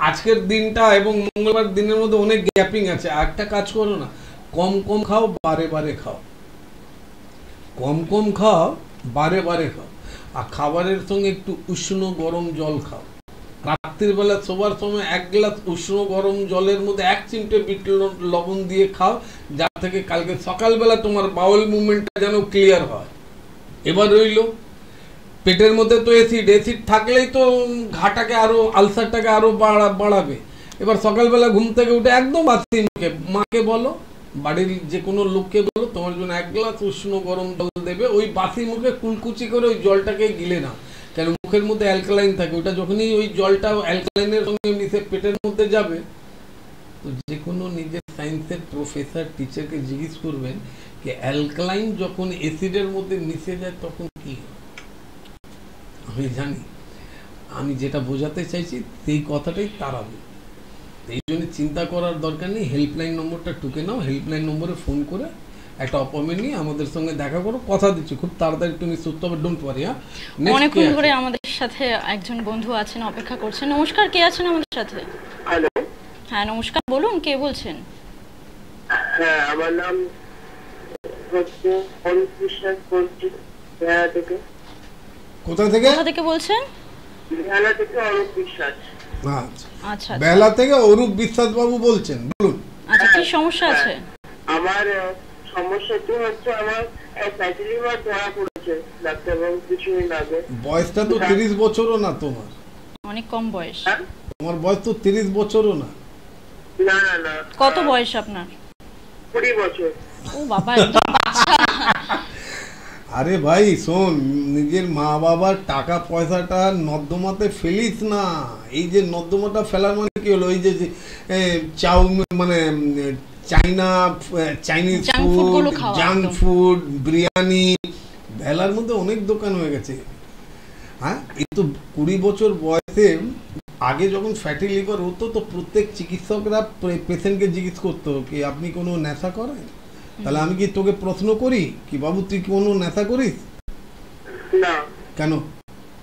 আজকের দিনটা এবং মঙ্গলবার দিনের মধ্যে অনেক গ্যাপিং আছে। একটা কাজ করো না, কম কম খাও, বারে বারে খাও। কম কম খাও, বারে বারে খাও। আর খাবারের সঙ্গে একটু উষ্ণ গরম জল খাও। রাত্রির বেলা শোবার সময় এক গ্লাস উষ্ণ গরম জলের মধ্যে এক চিমটে বিট লবণ দিয়ে খাও যা থেকে কালকে সকালবেলা তোমার বাউল মুভমেন্টটা যেন ক্লিয়ার হয়। এবার রইল, পেটের মধ্যে তো অ্যাসিড অ্যাসিড থাকলেই তো ঘাটাকে আরও আলসারটাকে আরও বাড়া, বাড়াবে। এবার সকালবেলা ঘুম থেকে উঠে একদম বাসি মুখে, মাকে বলো, বাড়ির যে কোনো লোককে বলো, তোমার জন্য এক গ্লাস উষ্ণ গরম জল দেবে, ওই বাসি মুখে কুলকুচি করে ওই জলটাকে গিলে নাও। কেন মুখের মধ্যে অ্যালকালাইন থাকে, ওটা যখনই ওই জলটা অ্যালকালাইনের সঙ্গে মিশে পেটের মধ্যে যাবে, তো যে কোনো নিজের সায়েন্সের প্রফেসর টিচারকে জিজ্ঞেস করবেন যে অ্যালকালাইন যখন অ্যাসিডের মধ্যে মিশে যায় তখন কি আমি জানি আমি যেটা বোঝাতে চাইছি সেই কথাটাই তারা। এই জন্য চিন্তা করার দরকার নেই হেল্পলাইন নম্বরটা টুকে নাও হেল্পলাইন নম্বরে ফোন করে একটা অপয়েন্টমেন্ট নিয়ে আমাদের সঙ্গে দেখা করো কথা দিচ্ছি। খুব তাড়াতাড়ি তুমি সুস্থ হবে ডোন্ট ওয়ারি হ্যাঁ? অনেকক্ষণ ধরে আমাদের সাথে একজন বন্ধু আছেন অপেক্ষা করছেন। নমস্কার কে আছেন আমাদের সাথে? হ্যালো হ্যাঁ নমস্কার বলুন কে বলছেন? হ্যাঁ আমার নাম হচ্ছে অরূপ বিশ্বাস বলছি বেহালা থেকে কোথা থেকে? কোথা থেকে বলছেন? বেহালা থেকে অরূপ বিশ্বাস। আচ্ছা। আচ্ছা আচ্ছা। বেলা থেকে অরূপ বিশ্বাস বাবু বলছেন বলুন। আচ্ছা কি সমস্যা আছে? আমার সমস্যাটি হচ্ছে আমার ফ্যাটিলিভার ধরা পড়েছে ডাক্তারবাবু কিছুদিন আগে বয়সটা তো তিরিশ বছরও না তোমার। অনেক কম বয়স? তোমার বয়স তো তিরিশ বছরও না। না না না। কত বয়স আপনার? কুড়ি বছর। ও বাবা আরে ভাই শোন নিজের মা বাবার টাকা পয়সাটা নর্দমাতে ফেলিস না। এই যে নর্দমাটা ফেলার মানে কি হলো? ওই যে চাউমিন মানে China Chinese food junk food biryani ভেলার মধ্যে অনেক দোকান হয়ে গেছে। হ্যাঁ এই তো কুড়ি বছর বয়সে আগে যখন ফ্যাটি লিভার হতো তো প্রত্যেক চিকিৎসকরা পেশেন্টকে জিজ্ঞেস করতো কি আপনি কোনো নেশা করেন? তাহলে আমি কি তোকে প্রশ্ন করি? কি বাবু তুই কোনো নেশা করিস? না। কেন?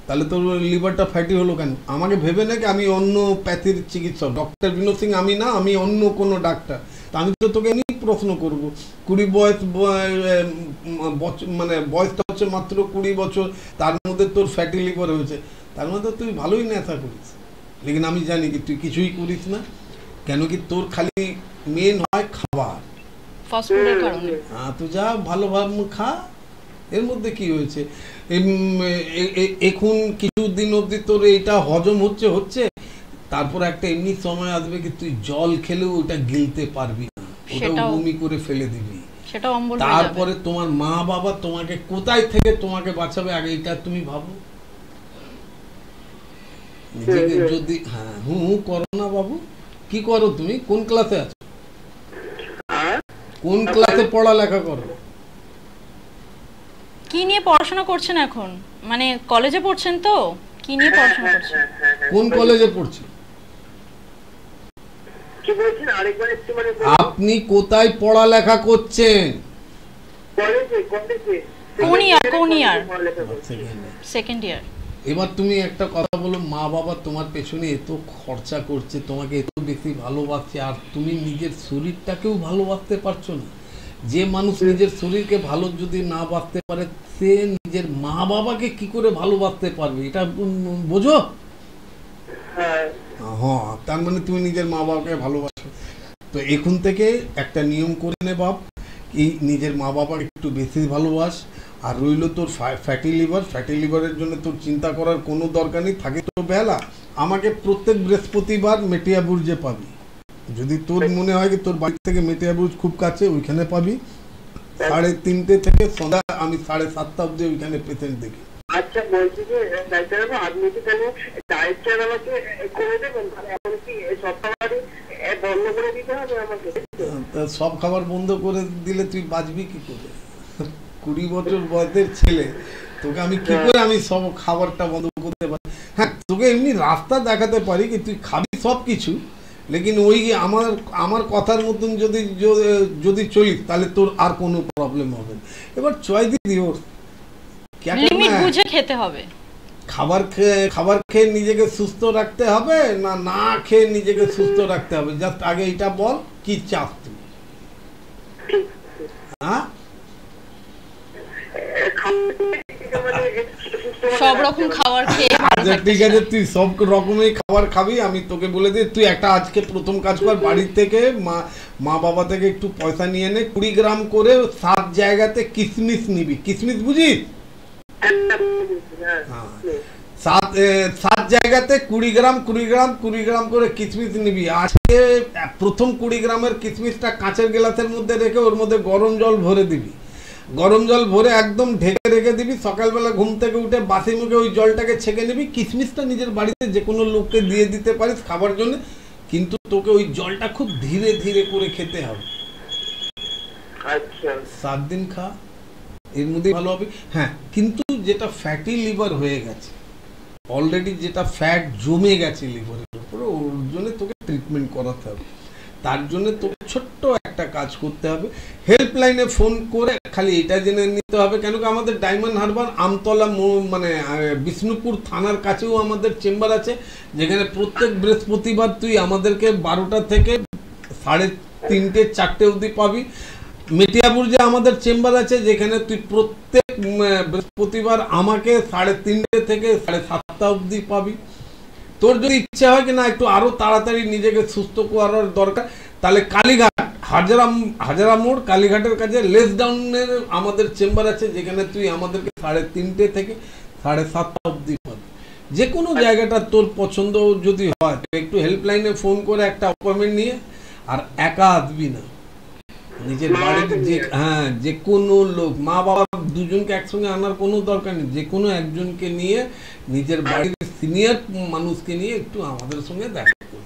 তাহলে তোর লিভারটা ফ্যাটি হলো কেন? আমাকে ভেবে নাকি আমি অন্য প্যাথির চিকিৎসক। ডক্টর বিনোদ সিং আমি না আমি অন্য কোনো ডাক্তার। তা আমি তো তোকে এমনি প্রশ্ন করব। কুড়ি বয়স বয়- মানে বয়সটা হচ্ছে মাত্র কুড়ি বছর তার মধ্যে তোর ফ্যাটি লিভার হয়েছে। তার মধ্যে তুই ভালোই নেশা করিস। লেকিন আমি জানি কি তুই কিছুই করিস না। কেন কি তোর খালি মেন হয় খাবার। হ্যাঁ তুই যা ভালো ভাব খা এর মধ্যে কি হয়েছে? এখন কিছুদিন অবধি তোর এটা হজম হচ্ছে হচ্ছে? তারপর একটা এমনি সময় আসবে কি তুই জল খেলেও ওটা গিলতে পারবি না। ওটা বমি করে ফেলে দিবি। সেটা অম্বল তারপরে তোমার মা বাবা তোমাকে কোথায় থেকে তোমাকে বাঁচাবে আগে এটা তুমি ভাবো। নিজেকে। যদি হ্যাঁ হুম হুম করো না বাবু। কি করো তুমি? কোন ক্লাসে আছো? আর কোন ক্লাসে পড়ালেখা করো? কি নিয়ে পড়াশোনা করছেন এখন? মানে কলেজে পড়ছেন তো? কি নিয়ে পড়াশোনা করছেন? হ্যাঁ, হ্যাঁ, হ্যাঁ। কোন কলেজে পড়ছো কি বলছেন আরেকবার একটু মানে আপনি কোথায় পড়ালেখা করছেন। সেকেন্ড ইয়ার এবার তুমি একটা কথা বলো মা বাবা তোমার পেছনে এত খরচা করছে তোমাকে এত বেশি ভালোবাসছে আর তুমি নিজের শরীরটাকেও ভালোবাসতে পারছ না। যে মানুষ নিজের শরীরকে ভালো যদি না বাঁচতে পারে সে নিজের মা বাবাকে কি করে ভালোবাসতে পারবে? এটা বোঝো? হ্যাঁ। হ্যাঁ। তার মানে তুমি নিজের মা বাবাকে ভালোবাসো। তো এখন থেকে একটা নিয়ম করে নে বাপ এই নিজের মা বাবাকে একটু বেশি ভালোবাস আর রইল তোর ফ্যাটি লিভার ফ্যাটি লিভারের জন্য তোর চিন্তা করার কোনো দরকার নেই থাকে তো বেলা। আমাকে প্রত্যেক বৃহস্পতিবার মেটিয়াবুর্জে পাবি। যদি তোর মনে হয় কি তোর বাড়ি থেকে মেটিয়াবুর্জ খুব কাছে ওইখানে পাবি। সাড়ে তিনটে থেকে সন্ধ্যা আমি সাড়ে সাতটা অবধি ওইখানে পেশেন্ট দেখি। আচ্ছা বলছি যে ডাক্তার বাবু আপনি কি তাহলে ডায়েটটা আমাকে করে দেবেন? এখন কি সব খাবারই বন্ধ করে দিতে হবে আমাকে? সব খাবার বন্ধ করে দিলে তুই বাঁচবি কি করে? কুড়ি বছর বয়সের ছেলে তোকে আমি কি হ্যাঁ। করে আমি সব খাবারটা বন্ধ করতে পারি? হ্যাঁ তোকে এমনি রাস্তা দেখাতে পারি কি তুই খাবি সব কিছু লেকিন ওই আমার আমার কথার মতন যদি যদি চলিস তাহলে তোর আর কোনো প্রবলেম হবে এবার চয় দিদি ওর লিমিট বুঝে খেতে হবে। খাবার খেয়ে খাবার খেয়ে নিজেকে সুস্থ রাখতে হবে না না খেয়ে নিজেকে সুস্থ রাখতে হবে? জাস্ট আগে এটা বল কি চাস তুই? হ্যাঁ? সব রকম খাবার খেয়ে আচ্ছা ঠিক আছে তুই সব রকমের খাবার খাবি আমি তোকে বলে দিই তুই একটা আজকে প্রথম কাজ কর বাড়ির থেকে মা মা বাবা থেকে একটু পয়সা নিয়ে নে কুড়ি গ্রাম করে সাত জায়গাতে কিশমিশ নিবি। কিশমিশ বুঝিস? হ্যাঁ, হ্যাঁ। সাত সাত জায়গাতে কুড়ি গ্রাম কুড়ি গ্রাম কুড়ি গ্রাম করে কিশমিশ নিবি। আজকে প্রথম কুড়ি গ্রামের কিশমিশটা কাঁচের গ্লাসের মধ্যে রেখে ওর মধ্যে গরম জল ভরে দিবি। গরম জল ভরে একদম ঢেকে রেখে দিবি সকালবেলা ঘুম থেকে উঠে বাসি মুখে ওই জলটাকে ছেঁকে নিবি। কিশমিশটা নিজের বাড়িতে যে কোনো লোককে দিয়ে দিতে পারিস খাবার জন্য কিন্তু তোকে ওই জলটা খুব ধীরে ধীরে করে খেতে হবে। আচ্ছা। সাত দিন খা। এর মধ্যে ভালো হবে। হ্যাঁ কিন্তু যেটা ফ্যাটি লিভার হয়ে গেছে অলরেডি যেটা ফ্যাট জমে গেছে লিভারের উপরে ওর জন্য তোকে ট্রিটমেন্ট করাতে হবে। তার জন্য তোকে ছোট্ট একটা কাজ করতে হবে। হেল্পলাইনে ফোন করে খালি এটা জেনে নিতে হবে কেন কি আমাদের ডায়মন্ড হারবার আমতলা মানে বিষ্ণুপুর থানার কাছেও আমাদের চেম্বার আছে যেখানে প্রত্যেক বৃহস্পতিবার তুই আমাদেরকে বারোটা থেকে সাড়ে তিনটে চারটে অবধি পাবি। মেটিয়াপুরজে আমাদের চেম্বার আছে, যেখানে তুই প্রত্যেক বৃহস্পতিবার আমাকে সাড়ে তিনটে থেকে সাড়ে সাতটা অবধি পাবি। তোর যদি ইচ্ছে হয় কি না, একটু আরও তাড়াতাড়ি নিজেকে সুস্থ করার দরকার। তাহলে কালীঘাট, হাজারা হাজারা মোড়, কালীঘাটের কাছে লেস ডাউনের আমাদের চেম্বার আছে, যেখানে তুই আমাদেরকে সাড়ে তিনটে থেকে সাড়ে সাতটা অবধি পাবি। যে কোনো জায়গাটা তোর পছন্দ যদি হয়, একটু হেল্পলাইনে ফোন করে একটা অ্যাপয়েন্টমেন্ট নিয়ে, আর একা আসবি না। নিজের বাড়িতে যে হ্যাঁ যে কোনো লোক মা বাবা দুজনকে একসঙ্গে আনার কোনো দরকার নেই। যে কোনো একজনকে নিয়ে নিজের বাড়ির সিনিয়র মানুষকে নিয়ে একটু আমাদের সঙ্গে দেখা করুন।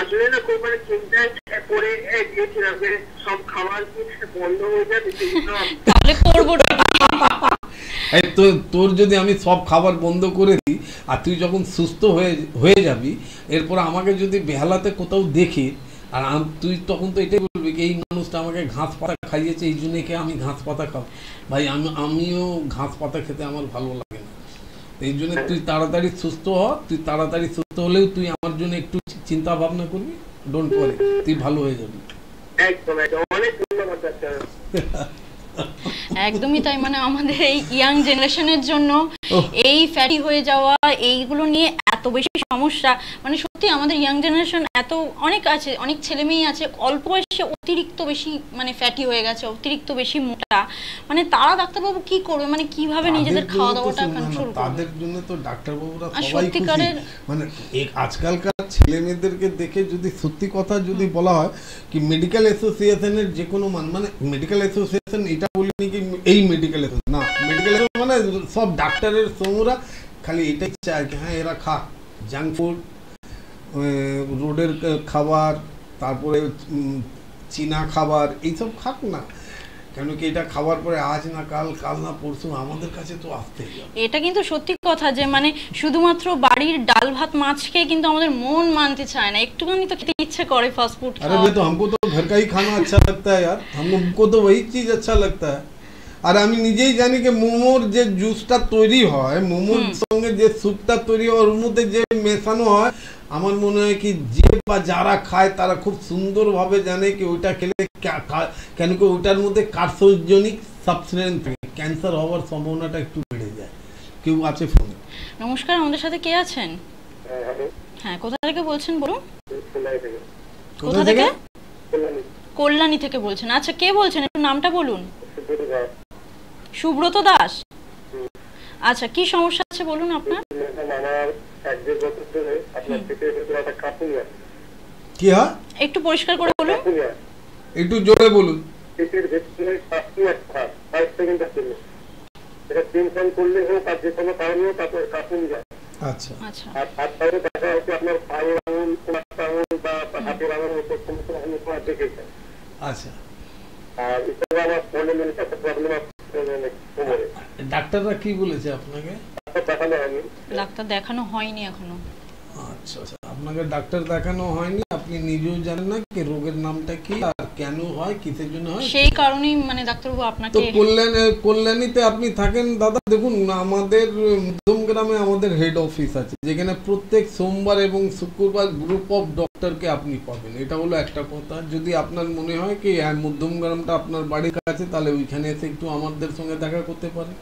আসলে না খুব মানে চিন্তায় পড়ে গিয়েছিলাম যে সব খাবার কি বন্ধ হয়ে যাবে তাহলে করবোটা এই তো তোর যদি আমি সব খাবার বন্ধ করে দিই আর তুই যখন সুস্থ হয়ে হয়ে যাবি এরপর আমাকে যদি বেহালাতে কোথাও দেখি আর তুই তখন তো এটাই বলবি কি এই মানুষটা আমাকে ঘাস পাতা খাইয়েছে এই জন্যে কি আমি ঘাস পাতা খাও ভাই আমি আমিও ঘাস পাতা খেতে আমার ভালো লাগে না। এই জন্য তুই তাড়াতাড়ি সুস্থ হ তুই তাড়াতাড়ি সুস্থ হলেও তুই আমার জন্য একটু চিন্তা ভাবনা করবি ডোন্ট ওয়ারি তুই ভালো হয়ে যাবি। একদম একদম অনেক ধন্যবাদ ডাক্তার। একদমই তাই মানে আমাদের এই ইয়াং জেনারেশনের জন্য এই ফ্যাটি হয়ে যাওয়া এইগুলো নিয়ে এত বেশি সমস্যা মানে সত্যি আমাদের ইয়াং জেনারেশন এত অনেক আছে অনেক ছেলে মেয়ে আছে অল্প বয়সে অতিরিক্ত বেশি মানে ফ্যাটি হয়ে গেছে অতিরিক্ত বেশি মোটা। মানে তারা ডাক্তারবাবু কি করবে? মানে কীভাবে নিজেদের খাওয়া দাওয়াটা কন্ট্রোল করবে? তাদের জন্য তো ডাক্তারবাবুরা সবাই মানে আজকালকার ছেলে মেয়েদেরকে দেখে যদি সত্যি কথা যদি বলা হয় কি মেডিকেল অ্যাসোসিয়েশনের যে কোনো মান মানে মেডিকেল অ্যাসোসিয়েশন এটা বলিনি কি এই মেডিকেল না মেডিকেল মানে সব ডাক্তারের সমুরা খালি এটাই চায় হ্যাঁ এরা খা জাঙ্ক ফুড রোডের খাবার তারপরে উম, চীনা খাবার এইসব খাক না কেন কি এটা খাবার পরে আজ না কাল কাল না পরশু আমাদের কাছে তো আসতেই হবে এটা কিন্তু সত্যি কথা যে মানে শুধুমাত্র বাড়ির ডাল ভাত মাছ খেয়ে কিন্তু আমাদের মন মানতে চায় না একটুখানি তো খেতে ইচ্ছে করে ফাস্ট ফুড अरे भाई तो हमको तो घर का ही खाना अच्छा लगता है यार हमको तो वही चीज अच्छा लगता है আর আমি নিজেই জানি যে মোমোর যে জুসটা তৈরি হয় মোমোর সঙ্গে যে স্যুপটা তৈরি হয় ওর মধ্যে যে মেশানো হয় আমার মনে হয় কি যে বা যারা খায় তারা খুব সুন্দরভাবে জানে কি ওইটা খেলে কেন কি ওইটার মধ্যে কার্সোজনিক সাবস্টেন্স থাকে ক্যান্সার হওয়ার সম্ভাবনাটা একটু বেড়ে যায়। কেউ আছে ফোনে? নমস্কার আমাদের সাথে কে আছেন? হ্যাঁ হ্যাঁ কোথা থেকে বলছেন বলুন? কোথা থেকে? কল্যাণী কল্যাণী থেকে বলছেন। আচ্ছা কে বলছেন? একটু নামটা বলুন। সুব্রত দাস? আচ্ছা কি সমস্যা আছে বলুন আপনার? ম্যাডাম আমার এক দেড় বছর ধরে আপনার পেটের ভেতরে একটা কাঁপুনি আছে কি হয় একটু পরিষ্কার করে বলুন। একটু জোরে বলুন। পেটের ভেতরে ফাইভ সেকেন্ডের জন্য এটা টেনশন করলে হোক আর যে কোনো কারণে হোক কাঁপুনি যায় আচ্ছা। আচ্ছা। আর বাইরে দেখা হচ্ছে আপনার পায়ের আঙুল কোনার আঙুল বা হাতের আঙুল আঙুল তোমার দেখেছে আচ্ছা। আর এছাড়া আমার ফোনে মানে একটা প্রবলেম আছে। ডাক্তাররা কি বলেছে আপনাকে? ডাক্তার দেখানো হয়নি। ডাক্তার দেখানো হয়নি এখনও। আচ্ছা আচ্ছা। আপনাকে ডাক্তার দেখানো হয়নি আপনি নিজেও জানেন না কি রোগের নামটা কি আর কেন হয় কিসের জন্য হয়? সেই কারণেই মানে ডাক্তারবাবু তো আপনাকে কল্যাণ কল্যাণীতে আপনি থাকেন দাদা দেখুন আমাদের মধ্যম গ্রামে আমাদের হেড অফিস আছে যেখানে প্রত্যেক সোমবার এবং শুক্রবার গ্রুপ অফ ডক্টরকে আপনি পাবেন। এটা হলো একটা কথা। যদি আপনার মনে হয় কি হ্যাঁ মধ্যম গ্রামটা আপনার বাড়ির কাছে তাহলে ওইখানে এসে একটু আমাদের সঙ্গে দেখা করতে পারেন।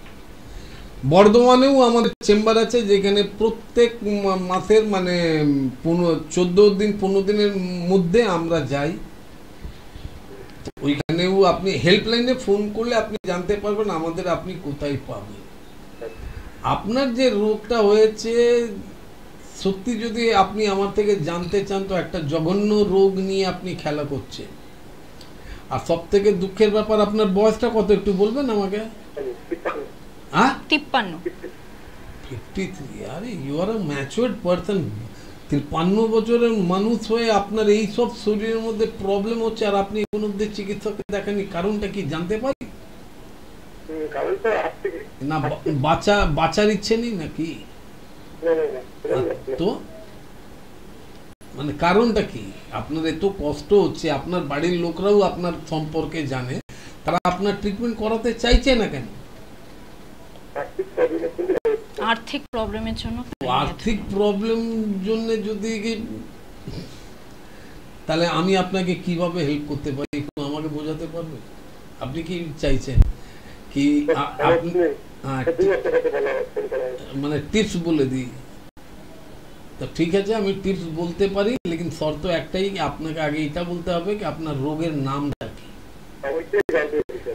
বর্ধমানেও আমাদের চেম্বার আছে যেখানে প্রত্যেক মাসের মানে পনেরো, চোদ্দ দিন, পনেরো দিনের মধ্যে আমরা যাই। ওইখানেও আপনি হেল্পলাইনে ফোন করলে আপনি জানতে পারবেন আমাদের আপনি কোথায় পাবেন। আপনার যে রোগটা হয়েছে, সত্যি যদি আপনি আমার থেকে জানতে চান, তো একটা জঘন্য রোগ নিয়ে আপনি খেলা করছেন। আর সব থেকে দুঃখের ব্যাপার, আপনার বয়সটা কত একটু বলবেন আমাকে? তিপ্পান্ন ফিফটি থ্রি আরে you are a matured person তিপ্পান্ন বছরের মানুষ হয়ে আপনার এই সব শরীরের মধ্যে প্রবলেম হচ্ছে আর আপনি অব্দি চিকিৎসককে দেখেননি কারণটা কি জানতে পারি? না বাঁচা বাঁচার ইচ্ছে নেই নাকি? তো? মানে কারণটা কি? আপনার এত কষ্ট হচ্ছে আপনার বাড়ির লোকরাও আপনার সম্পর্কে জানে তারা আপনার ট্রিটমেন্ট করাতে চাইছে না কেন? আর্থিক প্রবলেমের জন্য আর্থিক প্রবলেম জন্য যদি তাহলে আমি আপনাকে কীভাবে হেল্প করতে পারি? একটু আমাকে বোঝাতে পারবেন আপনি কি চাইছেন? কি আপনি হ্যাঁ, করা হয়েছে। মানে টিপস বলে দিই। তো ঠিক আছে আমি টিপস বলতে পারি লেকিন শর্ত একটাই আপনাকে আগে এটা বলতে হবে কি আপনার রোগের নামটা কি?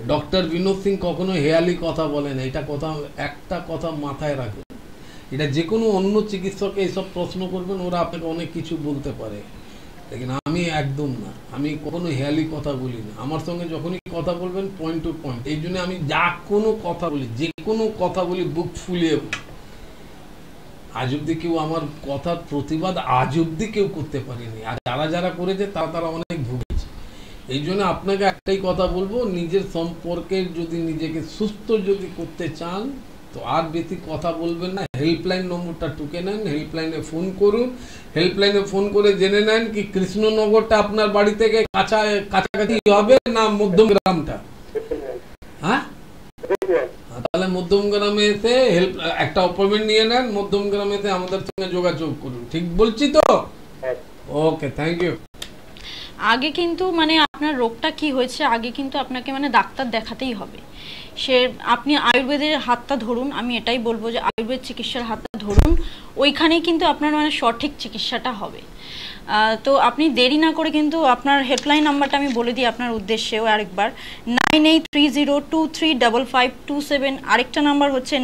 ডক্টর বিনোদ সিং কখনো হেয়ালি কথা বলে না। এটা কথা একটা কথা মাথায় রাখবেন এটা যে কোনো অন্য চিকিৎসককে এইসব প্রশ্ন করবেন, ওরা আপনাকে অনেক কিছু বলতে পারে। লেকিন আমি একদম না। আমি কখনো হেয়ালি কথা বলি না। আমার সঙ্গে যখনই কথা বলবেন পয়েন্ট টু পয়েন্ট এই জন্য আমি যা কোনো কথা বলি, যে কোনো কথা বলি, বুক ফুলিয়ে আজ অব্দি কেউ আমার কথার প্রতিবাদ আজ অব্দি কেউ করতে পারেনি। আর যারা যারা করেছে, তারা তারা অনেক ভুগেছে। এই জন্য আপনাকে একটাই কথা বলব, নিজের সম্পর্কে যদি নিজেকে সুস্থ যদি করতে চান তো আর বেশি কথা বলবেন না। হেল্পলাইন নম্বরটা টুকে নেন হেল্পলাইনে ফোন করুন। হেল্পলাইনে ফোন করে জেনে নেন কি কৃষ্ণনগরটা আপনার বাড়ি থেকে কাছা কাছাকাছি হবে না মধ্যম গ্রামটা? হ্যাঁ? তাহলে মধ্যম গ্রামে এসে হেল্প একটা অ্যাপয়েন্টমেন্ট নিয়ে নেন মধ্যম গ্রামে এসে আমাদের সঙ্গে যোগাযোগ করুন। ঠিক বলছি তো? ওকে থ্যাংক ইউ আগে কিন্তু মানে আপনার রোগটা কি হয়েছে, আগে কিন্তু আপনাকে মানে ডাক্তার দেখাতেই হবে। সে আপনি আয়ুর্বেদের হাতটা ধরুন, আমি এটাই বলব যে আয়ুর্বেদ চিকিৎসার হাতটা ধরুন, ওইখানেই কিন্তু আপনার মানে সঠিক চিকিৎসাটা হবে। তো আপনি দেরি না করে কিন্তু আপনার হেল্পলাইন নাম্বারটা আমি বলে দিই আপনার উদ্দেশ্যেও আরেকবার। Nine eight three zero two three double five two seven, আরেকটা নাম্বার হচ্ছে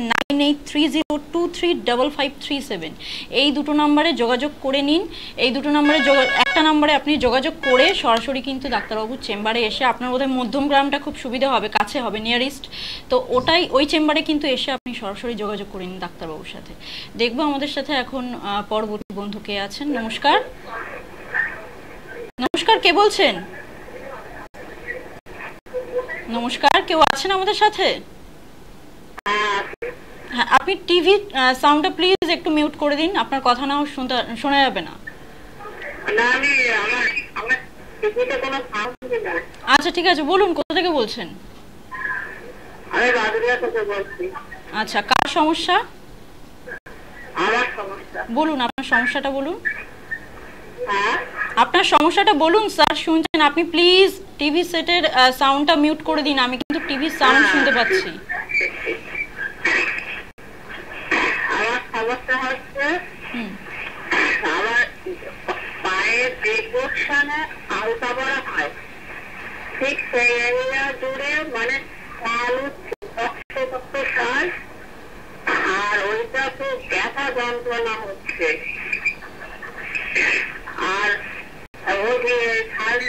এই দুটো নাম্বারে যোগাযোগ করে নিন। এই দুটো নাম্বারে একটা নাম্বারে আপনি যোগাযোগ করে সরাসরি কিন্তু ডাক্তারবাবুর চেম্বারে এসে আপনার বোধহয় মধ্যম গ্রামটা খুব সুবিধা হবে, কাছে হবে নিয়ারেস্ট তো ওটাই ওই চেম্বারে কিন্তু এসে আপনি সরাসরি যোগাযোগ করে নিন ডাক্তারবাবুর সাথে। দেখব আমাদের সাথে এখন পরবর্তী বন্ধু কে আছেন? নমস্কার। নমস্কার, কে বলছেন? নমস্কার, কেউ আছেন আমাদের সাথে? হ্যাঁ আপনি টিভি সাউন্ডটা প্লিজ একটু মিউট করে দিন আপনার কথা নাও শুনতে শোনা যাবে না। আচ্ছা ঠিক আছে বলুন কোথা থেকে বলছেন? আমি বাদুরিয়া থেকে বলছি। আচ্ছা কার সমস্যা? আমার সমস্যা। বলুন আপনার সমস্যাটা বলুন। হ্যাঁ? আপনার সমস্যাটা বলুন স্যার শুনছেন? আপনি প্লিজ টিভি সেটের সাউন্ডটা মিউট করে দিন আমি কিন্তু টিভির সাউন্ড শুনতে পাচ্ছি আমার সমস্যা হচ্ছে আমার পায়ের যে পোর্শনে আলতা বড়া হয়। ঠিক সেই এরিয়া জুড়ে মানে আলু আর ওইটা খুব ব্যথা যন্ত্রণা হচ্ছে। আর ওই যে শাল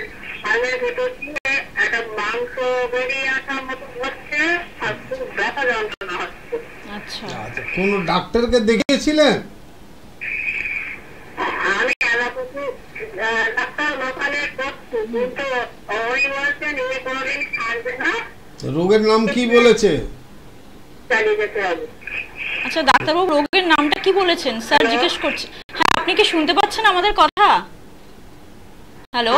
শালের ভিতর দিয়ে একটা মাংস বেরিয়ে আসার মতো হচ্ছে আর খুব ব্যথা যন্ত্রণা হচ্ছে। আচ্ছা। আচ্ছা কোনো ডাক্তারকে দেখিয়েছিলেন আমি ডাক্তার লোকালে কিন্তু ওই বলছেন ইয়ে কোনোদিন ছাড়বে না। রোগের নাম কি বলেছে? আচ্ছা ডাক্তারবাবু রোগের নামটা কি বলেছেন? স্যার জিজ্ঞেস করছে। হ্যাঁ আপনি কি শুনতে পাচ্ছেন আমাদের কথা? হ্যালো?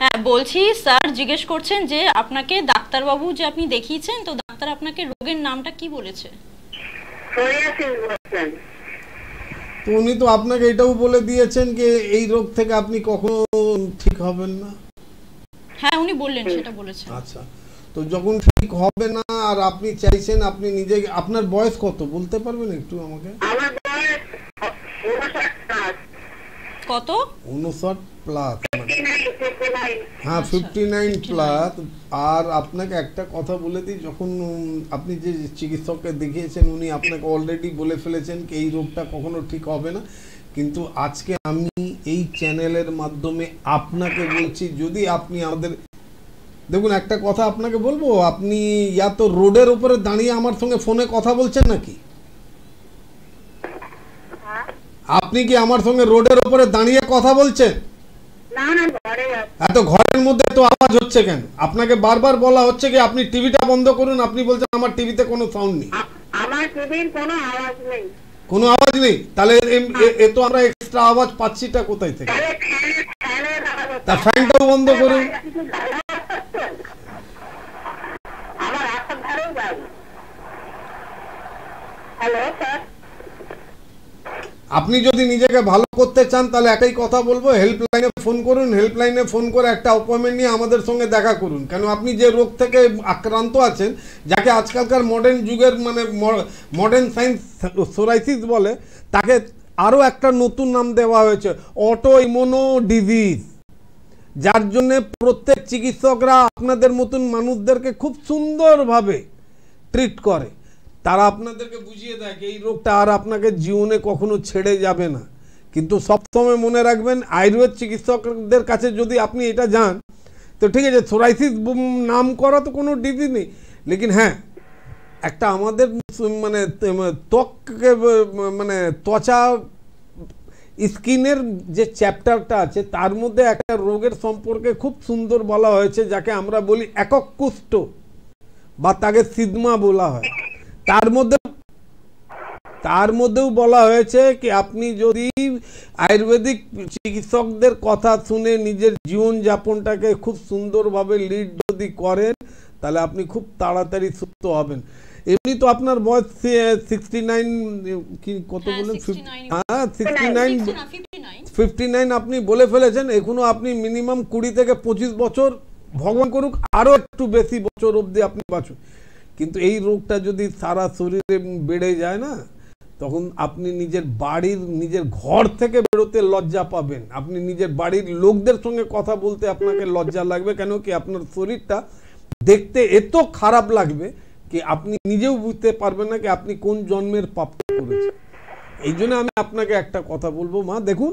হ্যাঁ বলছি স্যার জিজ্ঞেস করছেন যে আপনাকে ডাক্তারবাবু যে আপনি দেখিয়েছেন তো ডাক্তার আপনাকে রোগের নামটা কি বলেছে? উনি তো আপনাকে এটাও বলে দিয়েছেন যে এই রোগ থেকে আপনি কখনো ঠিক হবেন না। হ্যাঁ উনি বললেন সেটা বলেছেন। আচ্ছা তো যখন ঠিক হবে না আর আপনি চাইছেন আপনি নিজে আপনার বয়স কত? বলতে পারবেন একটু আমাকে? আমার বয়স কত? উনষাট প্লাস। হ্যাঁ আচ্ছা, ফিফটি নাইন 59 প্লাস। আর আপনাকে একটা কথা বলে দিই যখন আপনি যে চিকিৎসককে দেখিয়েছেন উনি আপনাকে অলরেডি বলে ফেলেছেন কি এই রোগটা কখনো ঠিক হবে না। কিন্তু আজকে আমি এই চ্যানেলের মাধ্যমে আপনাকে বলছি যদি আপনি আমাদের দেখুন একটা কথা আপনাকে বলব আপনি ইয়া তো রোডের উপরে দাঁড়িয়ে আমার সঙ্গে ফোনে কথা বলছেন নাকি? আপনি কি আমার সঙ্গে রোডের উপরে দাঁড়িয়ে কথা বলছেন? এত ঘরের মধ্যে তো আওয়াজ হচ্ছে কেন? আপনাকে বারবার বলা হচ্ছে কি আপনি টিভিটা বন্ধ করুন আপনি বলছেন আমার টিভিতে কোনো সাউন্ড নেই। আমার টিভির কোনো আওয়াজ নেই। কোনো আওয়াজ নেই? তাহলে এ- তো আমরা এক্সট্রা আওয়াজ পাচ্ছিটা কোথায় থেকে। তা ফ্যানটাও বন্ধ করুন। Hello sir. আপনি যদি নিজেকে ভালো করতে চান, তাহলে একটাই কথা বলব হেল্পলাইনে ফোন করুন হেল্পলাইনে ফোন করে একটা অ্যাপয়েন্টমেন্ট নিয়ে আমাদের সঙ্গে দেখা করুন। কেন আপনি যে রোগ থেকে আক্রান্ত আছেন, যাকে আজকালকার মডার্ন যুগের মানে মডার্ন সায়েন্স সোরাইসিস বলে, তাকে আরও একটা নতুন নাম দেওয়া হয়েছে অটো ইমোনো ডিজিজ যার জন্যে প্রত্যেক চিকিৎসকরা আপনাদের মতন মানুষদেরকে খুব সুন্দরভাবে ট্রিট করে। তারা আপনাদেরকে বুঝিয়ে দেয় এই রোগটা আর আপনাকে জীবনে কখনো ছেড়ে যাবে না। কিন্তু সবসময় মনে রাখবেন, আয়ুর্বেদ চিকিৎসকদের কাছে যদি আপনি এটা যান, তো ঠিক আছে সোরাইসিস নাম করা তো কোনো ডিজিজ নেই। লেকিন হ্যাঁ একটা আমাদের মানে ত্বককে মানে ত্বচা স্কিনের যে চ্যাপ্টারটা আছে, তার মধ্যে একটা রোগের সম্পর্কে খুব সুন্দর বলা হয়েছে, যাকে আমরা বলি একক কুষ্ঠ বা তাকে সিদমা বলা হয়। তার মধ্যে তার মধ্যেও বলা হয়েছে কি আপনি যদি আয়ুর্বেদিক চিকিৎসকদের কথা শুনে নিজের জীবন যাপনটাকে খুব সুন্দরভাবে লিড যদি করেন তাহলে আপনি খুব তাড়াতাড়ি সুস্থ হবেন। এমনি তো আপনার বয়স সিক্সটি নাইন কি কত বলেন হ্যাঁ সিক্সটি নাইন 60 না, 59 ফিফটি নাইন আপনি বলে ফেলেছেন এখনও আপনি মিনিমাম কুড়ি থেকে পঁচিশ বছর ভগবান করুক আরও একটু বেশি বছর অবধি আপনি বাঁচুন। কিন্তু এই রোগটা যদি সারা শরীরে বেড়ে যায় না, তখন আপনি নিজের বাড়ির, নিজের ঘর থেকে বেরোতে লজ্জা পাবেন। আপনি নিজের বাড়ির লোকদের সঙ্গে কথা বলতে আপনাকে লজ্জা লাগবে, কেন কি আপনার শরীরটা দেখতে এত খারাপ লাগবে কি আপনি নিজেও বুঝতে পারবেন না কি আপনি কোন জন্মের পাপ করেছেন। এই জন্য আমি আপনাকে একটা কথা বলব। মা, দেখুন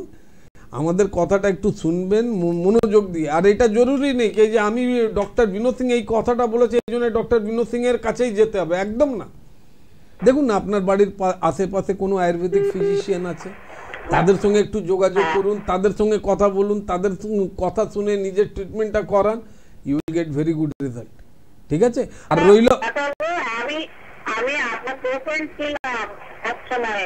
আমাদের কথাটা একটু শুনবেন মনোযোগ দিয়ে। আর এটা জরুরি নেই কি যে আমি ডক্টর বিনোদ সিং এই কথাটা বলেছে এই জন্য ডক্টর বিনোদ সিং এর কাছেই যেতে হবে। একদম না। দেখুন না আপনার বাড়ির আশেপাশে কোনো আয়ুর্বেদিক ফিজিশিয়ান আছে? তাদের সঙ্গে একটু যোগাযোগ করুন তাদের সঙ্গে কথা বলুন তাদের কথা শুনে নিজের ট্রিটমেন্টটা করান you will get very good result ঠিক আছে? আর রইল আমি আমি আপনার পেশেন্ট ছিলাম এক সময়।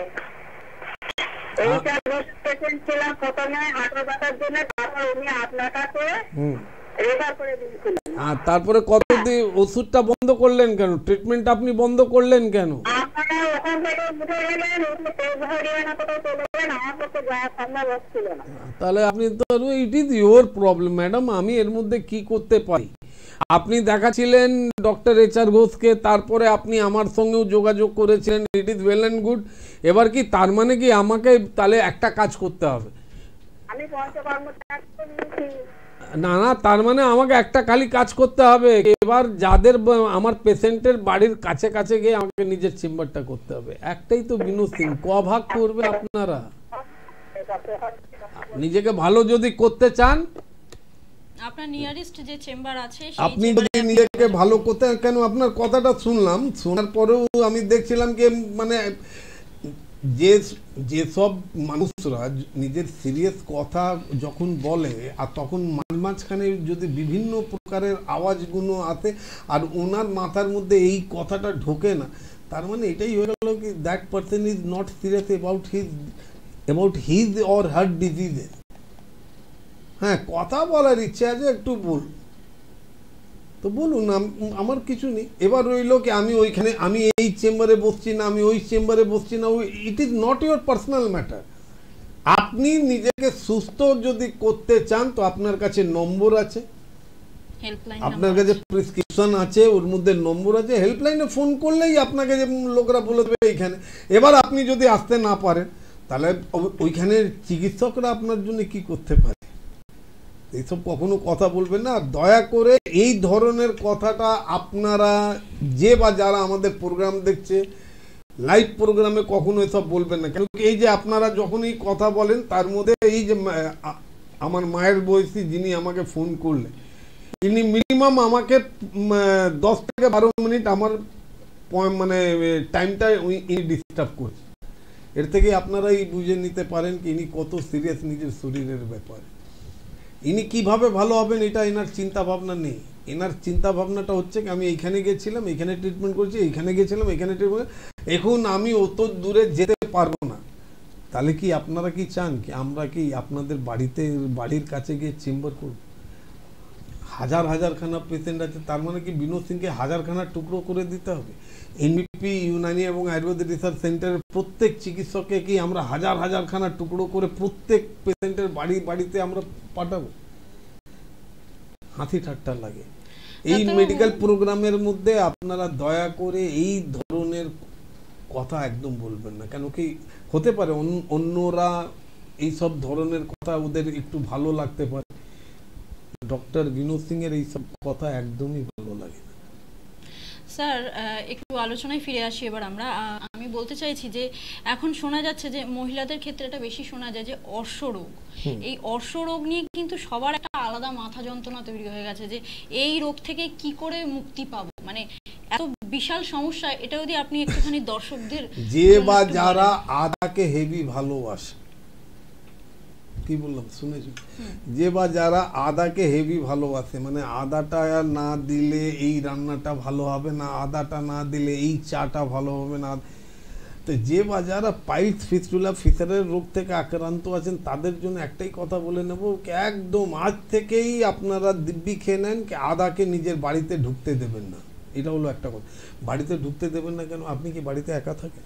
এই চার পেশেন্ট ছিলাম প্রথমে হাঁটা ব্যথার জন্য তারপর উনি আপনার কাছে রেফার করে দিয়েছিলেন। আর তারপরে কতদিন ওষুধটা বন্ধ করলেন কেন? ট্রিটমেন্ট আপনি বন্ধ করলেন কেন? আপনারা ওখান থেকে উঠে গেলেন উঠে তেল ভরিয়ে না কোথাও চলে গেলেন আমার পক্ষে যাওয়া সম্ভব হচ্ছিল না। তাহলে আপনি তো it is your problem madam আমি এর মধ্যে কি করতে পারি? আপনি দেখাছিলেন ডক্টর এইচ আর ঘোষকে তারপরে আপনি আমার সঙ্গেও যোগাযোগ করেছিলেন it is well and good এবার কি তার মানে কি আমাকে তাহলে একটা কাজ করতে হবে? না না তার মানে আমাকে একটা খালি কাজ করতে হবে। এবার যাদের আমার পেশেন্টের বাড়ির কাছে কাছে গিয়ে আমাকে নিজের চেম্বারটা করতে হবে। একটাই তো বিনোদ সিং ক ভাগ করবে আপনারা? নিজেকে ভালো যদি করতে চান। আপনার নিয়ারেস্ট যে চেম্বার আছে আপনি যদি নিজেকে ভালো করতে কেন আপনার কথাটা শুনলাম শোনার পরেও আমি দেখছিলাম যে মানে যে যেসব মানুষরা নিজের সিরিয়াস কথা যখন বলে, আর তখন মাঝ মাঝখানে যদি বিভিন্ন প্রকারের আওয়াজগুলো আসে, আর ওনার মাথার মধ্যে এই কথাটা ঢোকে না, তার মানে এটাই হয়ে গেল কি that person is not serious about his about his or her diseases হ্যাঁ কথা বলার ইচ্ছে আছে, একটু বল তো বলুন আমার কিছু নেই। এবার রইল কি আমি ওইখানে আমি এই চেম্বারে বসছি না আমি ওই চেম্বারে বসছি না it is not your personal matter আপনি নিজেকে সুস্থ যদি করতে চান তো আপনার কাছে নম্বর আছে। আপনার কাছে প্রেসক্রিপশন আছে। ওর মধ্যে নম্বর আছে। হেল্পলাইনে ফোন করলেই আপনাকে যে লোকরা বলে দেবে এইখানে। এবার আপনি যদি আসতে না পারেন তাহলে ওইখানের চিকিৎসকরা আপনার জন্য কি করতে পারে? এইসব কখনো কথা বলবেন না। দয়া করে এই ধরনের কথাটা আপনারা যে বা যারা আমাদের প্রোগ্রাম দেখছে লাইভ প্রোগ্রামে কখনো এসব বলবেন না। কেন এই যে আপনারা যখনই কথা বলেন, তার মধ্যে এই যে আমার মায়ের বয়সী যিনি আমাকে ফোন করলেন ইনি মিনিমাম আমাকে দশ থেকে বারো মিনিট আমার মানে টাইমটা ইনি ডিস্টার্ব করছে এর থেকে আপনারাই বুঝে নিতে পারেন কি ইনি কত সিরিয়াস নিজের শরীরের ব্যাপারে। ইনি কীভাবে ভালো হবেন এটা এনার চিন্তা ভাবনা নেই। এনার চিন্তা ভাবনাটা হচ্ছে আমি এইখানে গেছিলাম এখানে ট্রিটমেন্ট করছি, এইখানে গেছিলাম এখানে ট্রিটমেন্ট এখন আমি অত দূরে যেতে পারব না। তাহলে কি আপনারা কি চান কি, আমরা কি আপনাদের বাড়িতে, বাড়ির কাছে গিয়ে চেম্বার করব? হাজার হাজারখানা পেশেন্ট আছে তার মানে কি বিনোদ সিংকে হাজারখানা টুকরো করে দিতে হবে? এনবিপি ইউনানি এবং আয়ুর্বেদিক রিসার্চ সেন্টারের প্রত্যেক চিকিৎসককে কি আমরা হাজার হাজারখানা টুকরো করে প্রত্যেক পেশেন্টের বাড়ি বাড়িতে আমরা পাঠাবো? হাসি ঠাট্টা লাগে। এই মেডিকেল প্রোগ্রামের মধ্যে আপনারা দয়া করে এই ধরনের কথা একদম বলবেন না। কেন কি হতে পারে অন্য- অন্যরা এই সব ধরনের কথা ওদের একটু ভালো লাগতে পারে। ডক্টর বিনোদ সিং এর এইসব কথা একদমই ভালো লাগে না। স্যার একটু আলোচনায় ফিরে আসি এবার আমরা। আমি বলতে চাইছি যে এখন শোনা যাচ্ছে যে মহিলাদের ক্ষেত্রে এটা বেশি শোনা যায় যে অর্শরোগ এই অর্শরোগ নিয়ে কিন্তু সবার একটা আলাদা মাথা যন্ত্রণা তৈরি হয়ে গেছে যে এই রোগ থেকে কি করে মুক্তি পাবো? মানে এত বিশাল সমস্যা এটা যদি আপনি একটুখানি দর্শকদের যে বা যারা। আদাকে হেভি ভালোবাসে কি বললাম শুনেছি। যে বা যারা আদাকে হেভি ভালোবাসে মানে আদাটা না দিলে এই রান্নাটা ভালো হবে না আদাটা না দিলে এই চাটা ভালো হবে না। তো যে বা যারা পাইলস ফিস্টুলা ফিসারের রোগ থেকে আক্রান্ত আছেন তাদের জন্য একটাই কথা বলে নেব একদম আজ থেকেই আপনারা দিব্যি খেয়ে নেন কি আদাকে নিজের বাড়িতে ঢুকতে দেবেন না। এটা হলো একটা কথা। বাড়িতে ঢুকতে দেবেন না কেন? আপনি কি বাড়িতে একা থাকেন?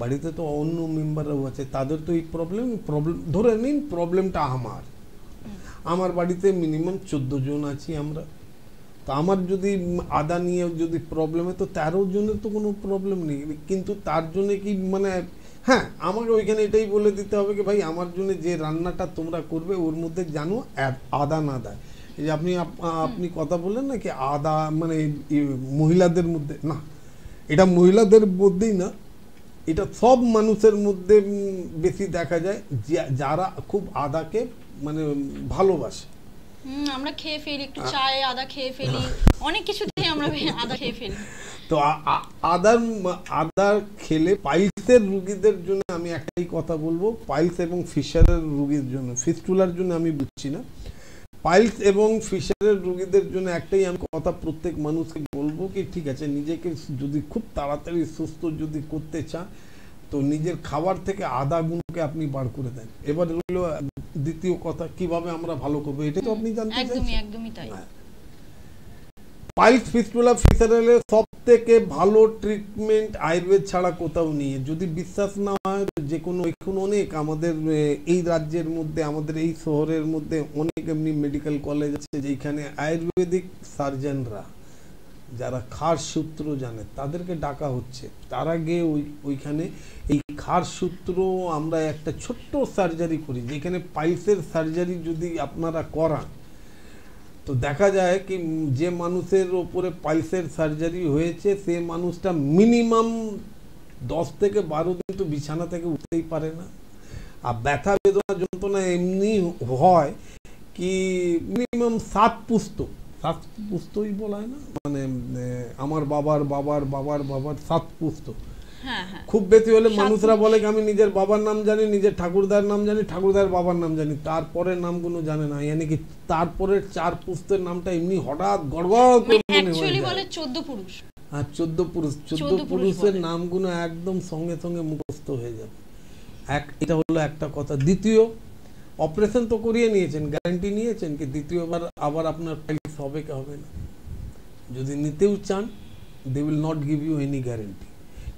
বাড়িতে তো অন্য মেম্বাররাও আছে, তাদের তো এই প্রবলেম প্রবলেম ধরে নিন প্রবলেমটা আমার। আমার বাড়িতে মিনিমাম চোদ্দ জন আছি আমরা। তো আমার যদি আদা নিয়ে যদি প্রবলেমে তো তেরো জনের তো কোনো প্রবলেম নেই। কিন্তু তার জন্য কি মানে হ্যাঁ আমাকে ওইখানে এটাই বলে দিতে হবে কি ভাই, আমার জন্য যে রান্নাটা তোমরা করবে, ওর মধ্যে জানো আদা না দেয়। এই যে আপনি আপনি কথা বললেন না কি আদা মানে মহিলাদের মধ্যে, না, এটা মহিলাদের মধ্যেই না এটা সব মানুষের মধ্যে বেশি দেখা যায় যারা খুব আদাকে মানে ভালোবাসে। আমরা খেয়ে ফেলি একটু চায়ে আদা খেয়ে ফেলি। অনেক আমরা আদা খেয়ে ফেলি। তো আদার আদার খেলে পাইলসের রুগীদের জন্য আমি একটাই কথা বলব পাইলস এবং ফিশারের রুগীর জন্য ফিস্টুলার জন্য আমি বুঝছি না। পাইলস এবং ফিশারের রুগীদের জন্য একটাই আমি কথা প্রত্যেক মানুষকে বলব কি ঠিক আছে নিজেকে যদি খুব তাড়াতাড়ি সুস্থ যদি করতে চান তো নিজের খাবার থেকে আদা গুণকে আপনি বার করে দেন। এবার রইল দ্বিতীয় কথা কীভাবে আমরা ভালো করব এটা তো আপনি জানতে একদমই একদমই তাই। হ্যাঁ। পাইলস ফিস্টুলা ফিসারেলের সব থেকে ভালো ট্রিটমেন্ট আয়ুর্বেদ ছাড়া কোথাও নেই। যদি বিশ্বাস না হয় যে কোনো এখন অনেক আমাদের এই রাজ্যের মধ্যে, আমাদের এই শহরের মধ্যে অনেক এমনি মেডিকেল কলেজ আছে যেখানে আয়ুর্বেদিক সার্জনরা যারা খার সূত্র জানে, তাদেরকে ডাকা হচ্ছে। তারা গিয়ে ওই, ওইখানে এই খার সূত্র আমরা একটা ছোট্ট সার্জারি করি, যেখানে পাইলসের সার্জারি যদি আপনারা করান, তো দেখা যায় কি যে মানুষের ওপরে পাইলসের সার্জারি হয়েছে, সে মানুষটা মিনিমাম দশ থেকে বারো দিন তো বিছানা থেকে উঠতেই পারে না। আর ব্যথা বেদনা যন্ত্রণা এমনি হয় কি মিনিমাম সাত পুস্ত। সাত পুস্তই বলা হয় না মানে আমার বাবার বাবার বাবার বাবার সাত পুস্ত। হ্যাঁ হ্যাঁ। খুব বেশি হলে মানুষরা বলে আমি নিজের বাবার নাম জানি নিজের ঠাকুরদার নাম জানি ঠাকুরদার বাবার নাম জানি তারপরের নামগুলো জানে না। ইয়ানি কি তারপরের চার পুস্তের নামটা এমনি হঠাৎ গড়গড় করে মনে হয়ে। বলে চোদ্দ পুরুষ। আর চোদ্দ পুরুষ চোদ্দ পুরুষের। নামগুলো একদম সঙ্গে সঙ্গে মুখস্থ হয়ে যাবে। এক এটা হলো একটা কথা। দ্বিতীয় অপারেশন তো করিয়ে নিয়েছেন গ্যারান্টি নিয়েছেন কি দ্বিতীয়বার আবার আপনার ফাইলস হবে কি হবে না? যদি নিতেও চান they will not give you any guarantee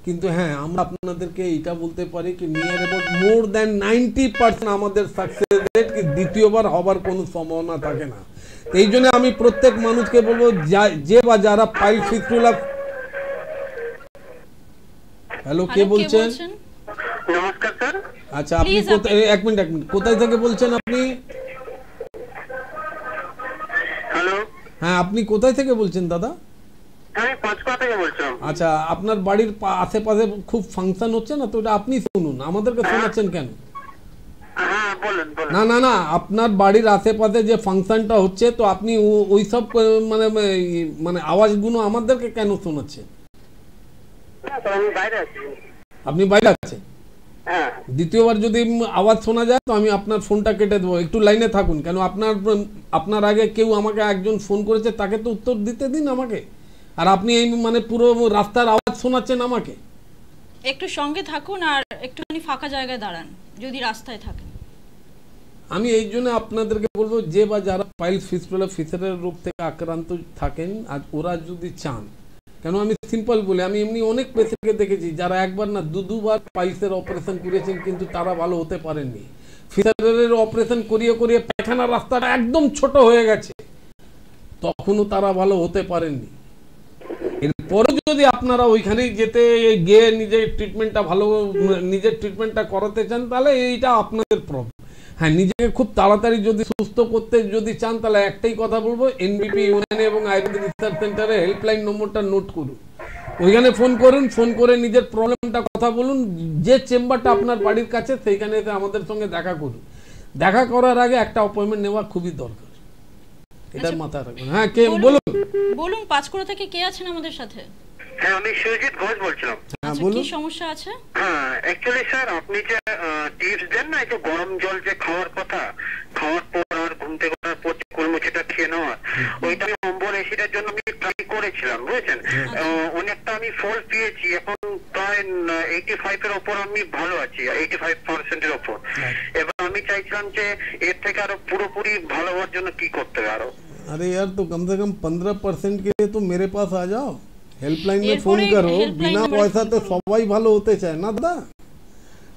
কিন্তু হ্যাঁ আমরা আপনাদেরকে এটা বলতে পারি কি near about more than ninety percent আমাদের সাকসেস রেট কি দ্বিতীয়বার হবার কোনো সম্ভাবনা থাকে না। এই জন্য আমি প্রত্যেক মানুষকে বলব যা- যে বা যারা পাইল ফিস্টুলা হ্যালো কে বলছেন? নমস্কার স্যার। আচ্ছা আপনি কোথায় এক মিনিট এক মিনিট। কোথায় থেকে বলছেন আপনি? হ্যালো হ্যাঁ আপনি কোথায় থেকে বলছেন দাদা? আচ্ছা আপনার বাড়ির আশেপাশে খুব ফাংশন হচ্ছে না তো? ওটা আপনি শুনুন। আমাদেরকে শোনাচ্ছেন কেন? হ্যাঁ বলুন বলুন। না না না আপনার বাড়ির আশেপাশে যে ফাংশনটা হচ্ছে তো আপনি ও- ওইসব আহ, মানে এই- মানে আওয়াজগুলো আমাদেরকে কেন শোনাচ্ছেন না, স্যার, আমি বাইরে আছি আপনি বাইরে আছেন? হ্যাঁ। দ্বিতীয়বার যদি আওয়াজ শোনা যায় তো আমি আপনার ফোনটা কেটে দেবো। একটু লাইনে থাকুন কেন আপনার আপনার আগে কেউ আমাকে একজন ফোন করেছে তাকে তো উত্তর দিতে দিন আমাকে। আর আপনি এই মানে পুরো রাস্তার আওয়াজ শোনাচ্ছেন আমাকে। একটু সঙ্গে থাকুন আর একটুখানি ফাঁকা জায়গায় দাঁড়ান যদি রাস্তায় থাকেন। আমি এই জন্য আপনাদেরকে বলব যে বা যারা পাইলস ফিস্টুলা ফিসারের রোগ থেকে আক্রান্ত থাকেন আর ওরা যদি চান কেন আমি সিম্পল বলি, আমি এমনি অনেক পেশেন্টকে দেখেছি যারা একবার না দু দুবার পাইলসের অপারেশন করেছেন কিন্তু তারা ভালো হতে পারেননি। ফিসারের অপারেশন করিয়ে করিয়ে পায়খানার রাস্তাটা একদম ছোট হয়ে গেছে। তখনও তারা ভালো হতে পারেননি। এরপরে যদি আপনারা ওইখানেই যেতে গিয়ে নিজের ট্রিটমেন্টটা ভালো, নিজের ট্রিটমেন্টটা করাতে চান, তাহলে এইটা আপনাদের প্রবলেম হ্যাঁ নিজেকে খুব তাড়াতাড়ি যদি সুস্থ করতে যদি চান তাহলে একটাই কথা বলব এনবিপি ইউনানি এবং আয়ুর্বেদিক রিসার্চ সেন্টারের হেল্পলাইন নম্বরটা নোট করুন ওইখানে ফোন করুন ফোন করে নিজের প্রবলেমটা কথা বলুন যে চেম্বারটা আপনার বাড়ির কাছে সেইখানে আমাদের সঙ্গে দেখা করুন দেখা করার আগে একটা অ্যাপয়েন্টমেন্ট নেওয়া খুবই দরকার এটার আচ্ছা। মাথায় রাখবেন হ্যাঁ কে বলুন। বলুন বলুন পাঁচকুড়া থেকে কে আছেন আমাদের সাথে হ্যাঁ আমি সুজিত ঘোষ বলছিলাম হ্যাঁ আচ্ছা কি বলুন সমস্যা আছে হ্যাঁ অ্যাকচুয়ালি স্যার আপনি যে টিপস দেন না এই যে গরম জল যে খাওয়ার কথা খাওয়ার পর আর ঘুম থেকে ওঠার পর যে কলমুচিটা খেয়ে নেওয়া ওইটা আমি অম্বল এসিডের জন্য আমি ট্রাই করেছিলাম বুঝেছেন আহ, অনেকটা আমি ফল পেয়েছি এখন প্রায় ন- এইটি ফাইভ এর ওপর আমি ভালো আছি এইটি ফাইভ পার্সেন্টের ওপর এবার আমি চাইছিলাম যে এর থেকে আরো পুরোপুরি ভালো হওয়ার জন্য কি করতে হবে আরো अरे यार तो कम से कम पंद्रह परसेंट के लिए तो मेरे पास आ जाओ হেল্পলাইন में ফোন করো বিনা পয়সাতে সবাই ভালো হতে চায় না দাদা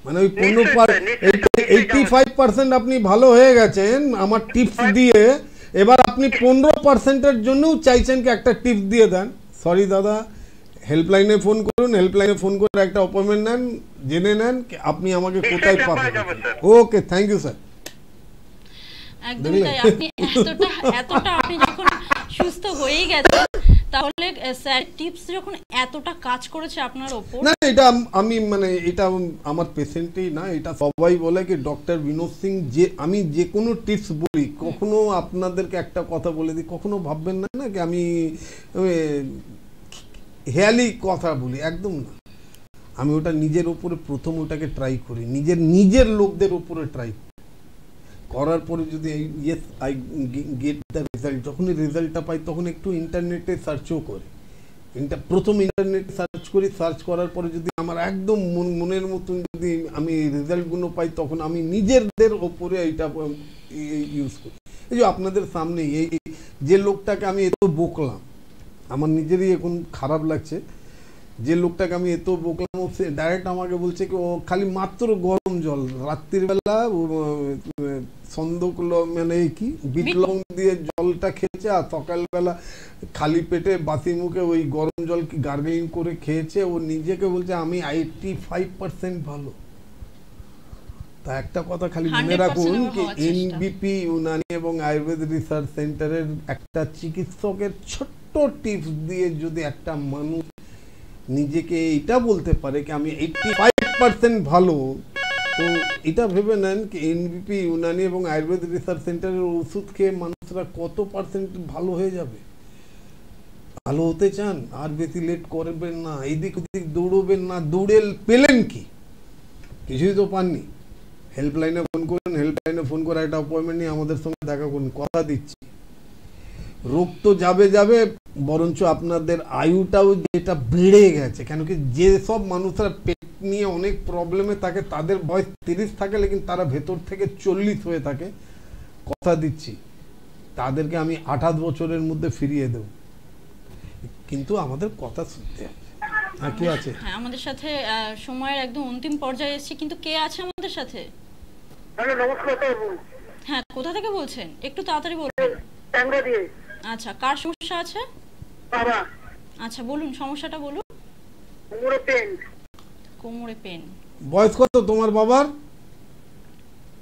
মানে ওই পনেরো এইটি ফাইভ পার্সেন্ট আপনি ভালো হয়ে গেছেন আমার টিপস দিয়ে এবার আপনি পনেরো পার্সেন্টের জন্যও চাইছেন কি একটা টিপস দিয়ে দেন সরি দাদা হেল্পলাইনে ফোন করুন হেল্পলাইনে ফোন করে একটা অ্যাপয়েন্টমেন্ট নেন জেনে নেন কি আপনি আমাকে কোথায় পাবেন ওকে থ্যাংক ইউ স্যার একদম তাই আপনি এতটা এতটা আপনি যখন সুস্থ হয়েই গেছেন তাহলে স্যার, টিপস যখন এতটা কাজ করেছে আপনার ওপর? না, এটা আমি মানে এটা আমার পেশেন্টই না, এটা সবাই বলে কি, ডক্টর বিনোদ সিং যে, আমি যে কোনো টিপস বলি, কখনো আপনাদেরকে একটা কথা বলে দিই, কখনো ভাববেন না না কি, আমি হেয়ালি কথা বলি, একদম না। আমি ওটা নিজের উপরে প্রথম ওটাকে ট্রাই করি, নিজের নিজের লোকদের উপরে ট্রাই করার পরে যদি yes I get the result যখনই রেজাল্টটা পাই, তখন একটু ইন্টারনেটে সার্চও করি। ইন্টার প্রথম ইন্টারনেটে সার্চ করি সার্চ করার পরে যদি আমার একদম মন- মনের মতন যদি আমি রেজাল্টগুলো পাই, তখন আমি নিজেদের ওপরে এটা ইউজ করি। এই যে আপনাদের সামনে এই এই যে লোকটাকে আমি এত বকলাম, আমার নিজেরই এখন খারাপ লাগছে। যে লোকটাকে আমি এত বকলাম সে ডাইরেক্ট আমাকে বলছে কি ও খালি মাত্র গরম জল রাত্রিবেলা ও, আহ, সন্দক মানে কি বিট দিয়ে জলটা খেয়েছে আর সকালবেলা খালি পেটে বাসি মুখে ওই গরম জল কি গার্গলিং করে খেয়েছে ও নিজেকে বলছে আমি এইটি ফাইভ পার্সেন্ট ভালো। তা একটা কথা খালি মনে রাখুন কি এনবিপি ইউনানি এবং আয়ুর্বেদ রিসার্চ সেন্টারের একটা চিকিৎসকের ছোট্ট টিপস দিয়ে যদি একটা মানুষ নিজেকে এটা বলতে পারে কি আমি এইটটি ফাইভ পার্সেন্ট ভালো। তো এটা ভেবে নেন কি এনবিপি ইউনানি এবং আয়ুর্বেদ রিসার্চ সেন্টারের ওষুধ খেয়ে মানুষরা কত পার্সেন্ট ভালো হয়ে যাবে? ভালো হতে চান? আর বেশি লেট করবেন না। এদিক ওদিক দৌড়বেন না। দৌড়ে পেলেন কি? কিছুই তো পাননি। হেল্পলাইনে ফোন করুন হেল্পলাইনে ফোন করে একটা অ্যাপয়েন্টমেন্ট নিয়ে আমাদের সঙ্গে দেখা করুন। কথা দিচ্ছি। রোগ তো যাবে যাবে বরঞ্চ আপনাদের আয়ুটাও যেটা বেড়ে গেছে। কেন কি যে সব মানুষরা পেট নিয়ে অনেক প্রবলেমে থাকে তাদের বয়স তিরিশ থাকে লেকিন তারা ভেতর থেকে চল্লিশ হয়ে থাকে। কথা দিচ্ছি তাদেরকে আমি আঠাশ বছরের মধ্যে ফিরিয়ে দেব। কিন্তু আমাদের কথা শুনতে হবে। হ্যাঁ কি আছে? হ্যাঁ আমাদের সাথে সময়ের একদম অন্তিম পর্যায়ে এসেছি কিন্তু কে আছে আমাদের সাথে? হ্যালো নমস্কার হ্যাঁ কোথা থেকে বলছেন? একটু তাড়াতাড়ি বলবেন ট্যাংরা দিয়ে। আচ্ছা কার সমস্যা আছে? বাবা। আচ্ছা বলুন সমস্যাটা বলুন। কোমরে পেন। কোমরে পেন। বয়স কত তোমার বাবার?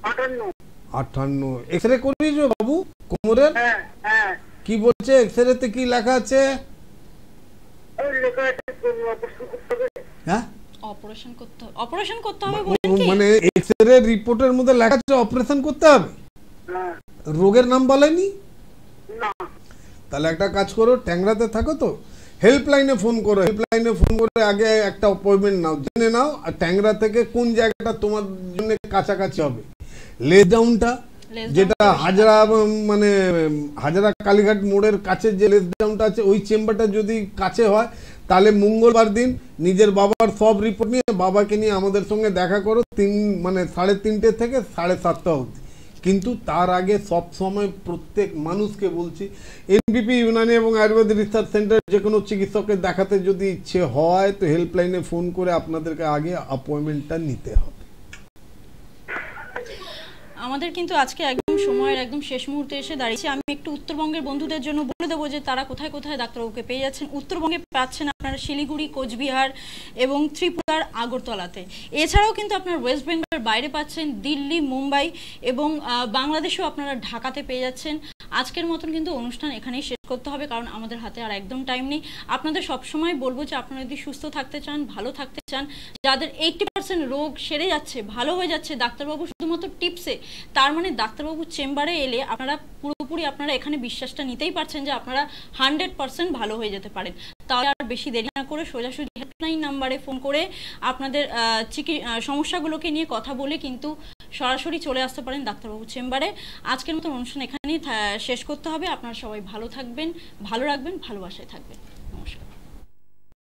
আটান্ন। আটান্ন। এক্স রে করিয়েছো বাবু কোমরের? হ্যাঁ হ্যাঁ। কি বলছে? এক্স রেতে কি লেখা আছে? ওই লেখা আছে অপারেশন করতে হবে? হ্যাঁ? অপারেশন করতে হবে অপারেশন করতে হবে বললেন ও- কি? মানে এক্স রে রিপোর্টের মধ্যে লেখা আছে অপারেশন করতে হবে? হ্যাঁ রোগের নাম বলেনি? না। তাহলে একটা কাজ করো ট্যাংরাতে থাকো তো। হেল্পলাইনে ফোন করো হেল্পলাইনে ফোন করে আগে একটা অ্যাপয়েন্টমেন্ট নাও জেনে নাও আর ট্যাংরা থেকে কোন জায়গাটা তোমার জন্য কাছাকাছি হবে। লে ডাউনটা যেটা হাজরা মানে হাজরা কালীঘাট মোড়ের কাছে যে লেস ডাউনটা আছে ওই চেম্বারটা যদি কাছে হয় তাহলে মঙ্গলবার দিন নিজের বাবার সব রিপোর্ট নিয়ে বাবাকে নিয়ে আমাদের সঙ্গে দেখা করো তিন মানে সাড়ে তিনটে থেকে সাড়ে সাতটা অবধি। কিন্তু তার আগে সব সময় প্রত্যেক মানুষকে বলছি, এনবিপি, ইউনানি এবং আয়ুর্বেদ রিসার্চ সেন্টার যে কোনো চিকিৎসককে দেখাতে যদি ইচ্ছে হয়, তো হেল্পলাইনে ফোন করে আপনাদেরকে আগে অ্যাপয়েন্টমেন্টটা নিতে হবে। আমাদের কিন্তু আজকে সময়ের, একদম শেষ মুহূর্তে এসে দাঁড়িয়েছি। আমি একটু উত্তরবঙ্গের বন্ধুদের জন্য বলে দেবো যে তারা কোথায় কোথায় ডাক্তারবাবুকে পেয়ে যাচ্ছেন। উত্তরবঙ্গে পাচ্ছেন আপনারা শিলিগুড়ি, কোচবিহার এবং ত্রিপুরার আগরতলাতে। এছাড়াও কিন্তু আপনার ওয়েস্ট বেঙ্গলের বাইরে পাচ্ছেন দিল্লি, মুম্বাই এবং বাংলাদেশেও আপনারা ঢাকাতে পেয়ে যাচ্ছেন। আজকের মতন কিন্তু অনুষ্ঠান এখানেই শেষ করতে হবে, কারণ আমাদের হাতে আর একদম টাইম নেই। আপনাদের সবসময় বলব যে আপনারা যদি সুস্থ থাকতে চান, ভালো থাকতে চান, যাদের এইটটি পার্সেন্ট রোগ সেরে যাচ্ছে, ভালো হয়ে যাচ্ছে, ডাক্তারবাবু শুধুমাত্র টিপসে তার মানে ডাক্তারবাবু চেম্বারে এলে আপনারা পুরোপুরি আপনারা এখানে বিশ্বাসটা নিতেই পারছেন যে আপনারা হান্ড্রেড পার্সেন্ট ভালো হয়ে যেতে পারেন। তাহলে আর বেশি দেরি না করে সোজাসুজি হেল্পলাইন নাম্বারে ফোন করে আপনাদের সমস্যাগুলোকে নিয়ে কথা বলে কিন্তু সরাসরি চলে আসতে পারেন ডাক্তারবাবু চেম্বারে। আজকের মতো অনুষ্ঠান এখানেই শেষ করতে হবে। আপনারা সবাই ভালো থাকবেন, ভালো রাখবেন, ভালোবাসায় থাকবেন। নমস্কার।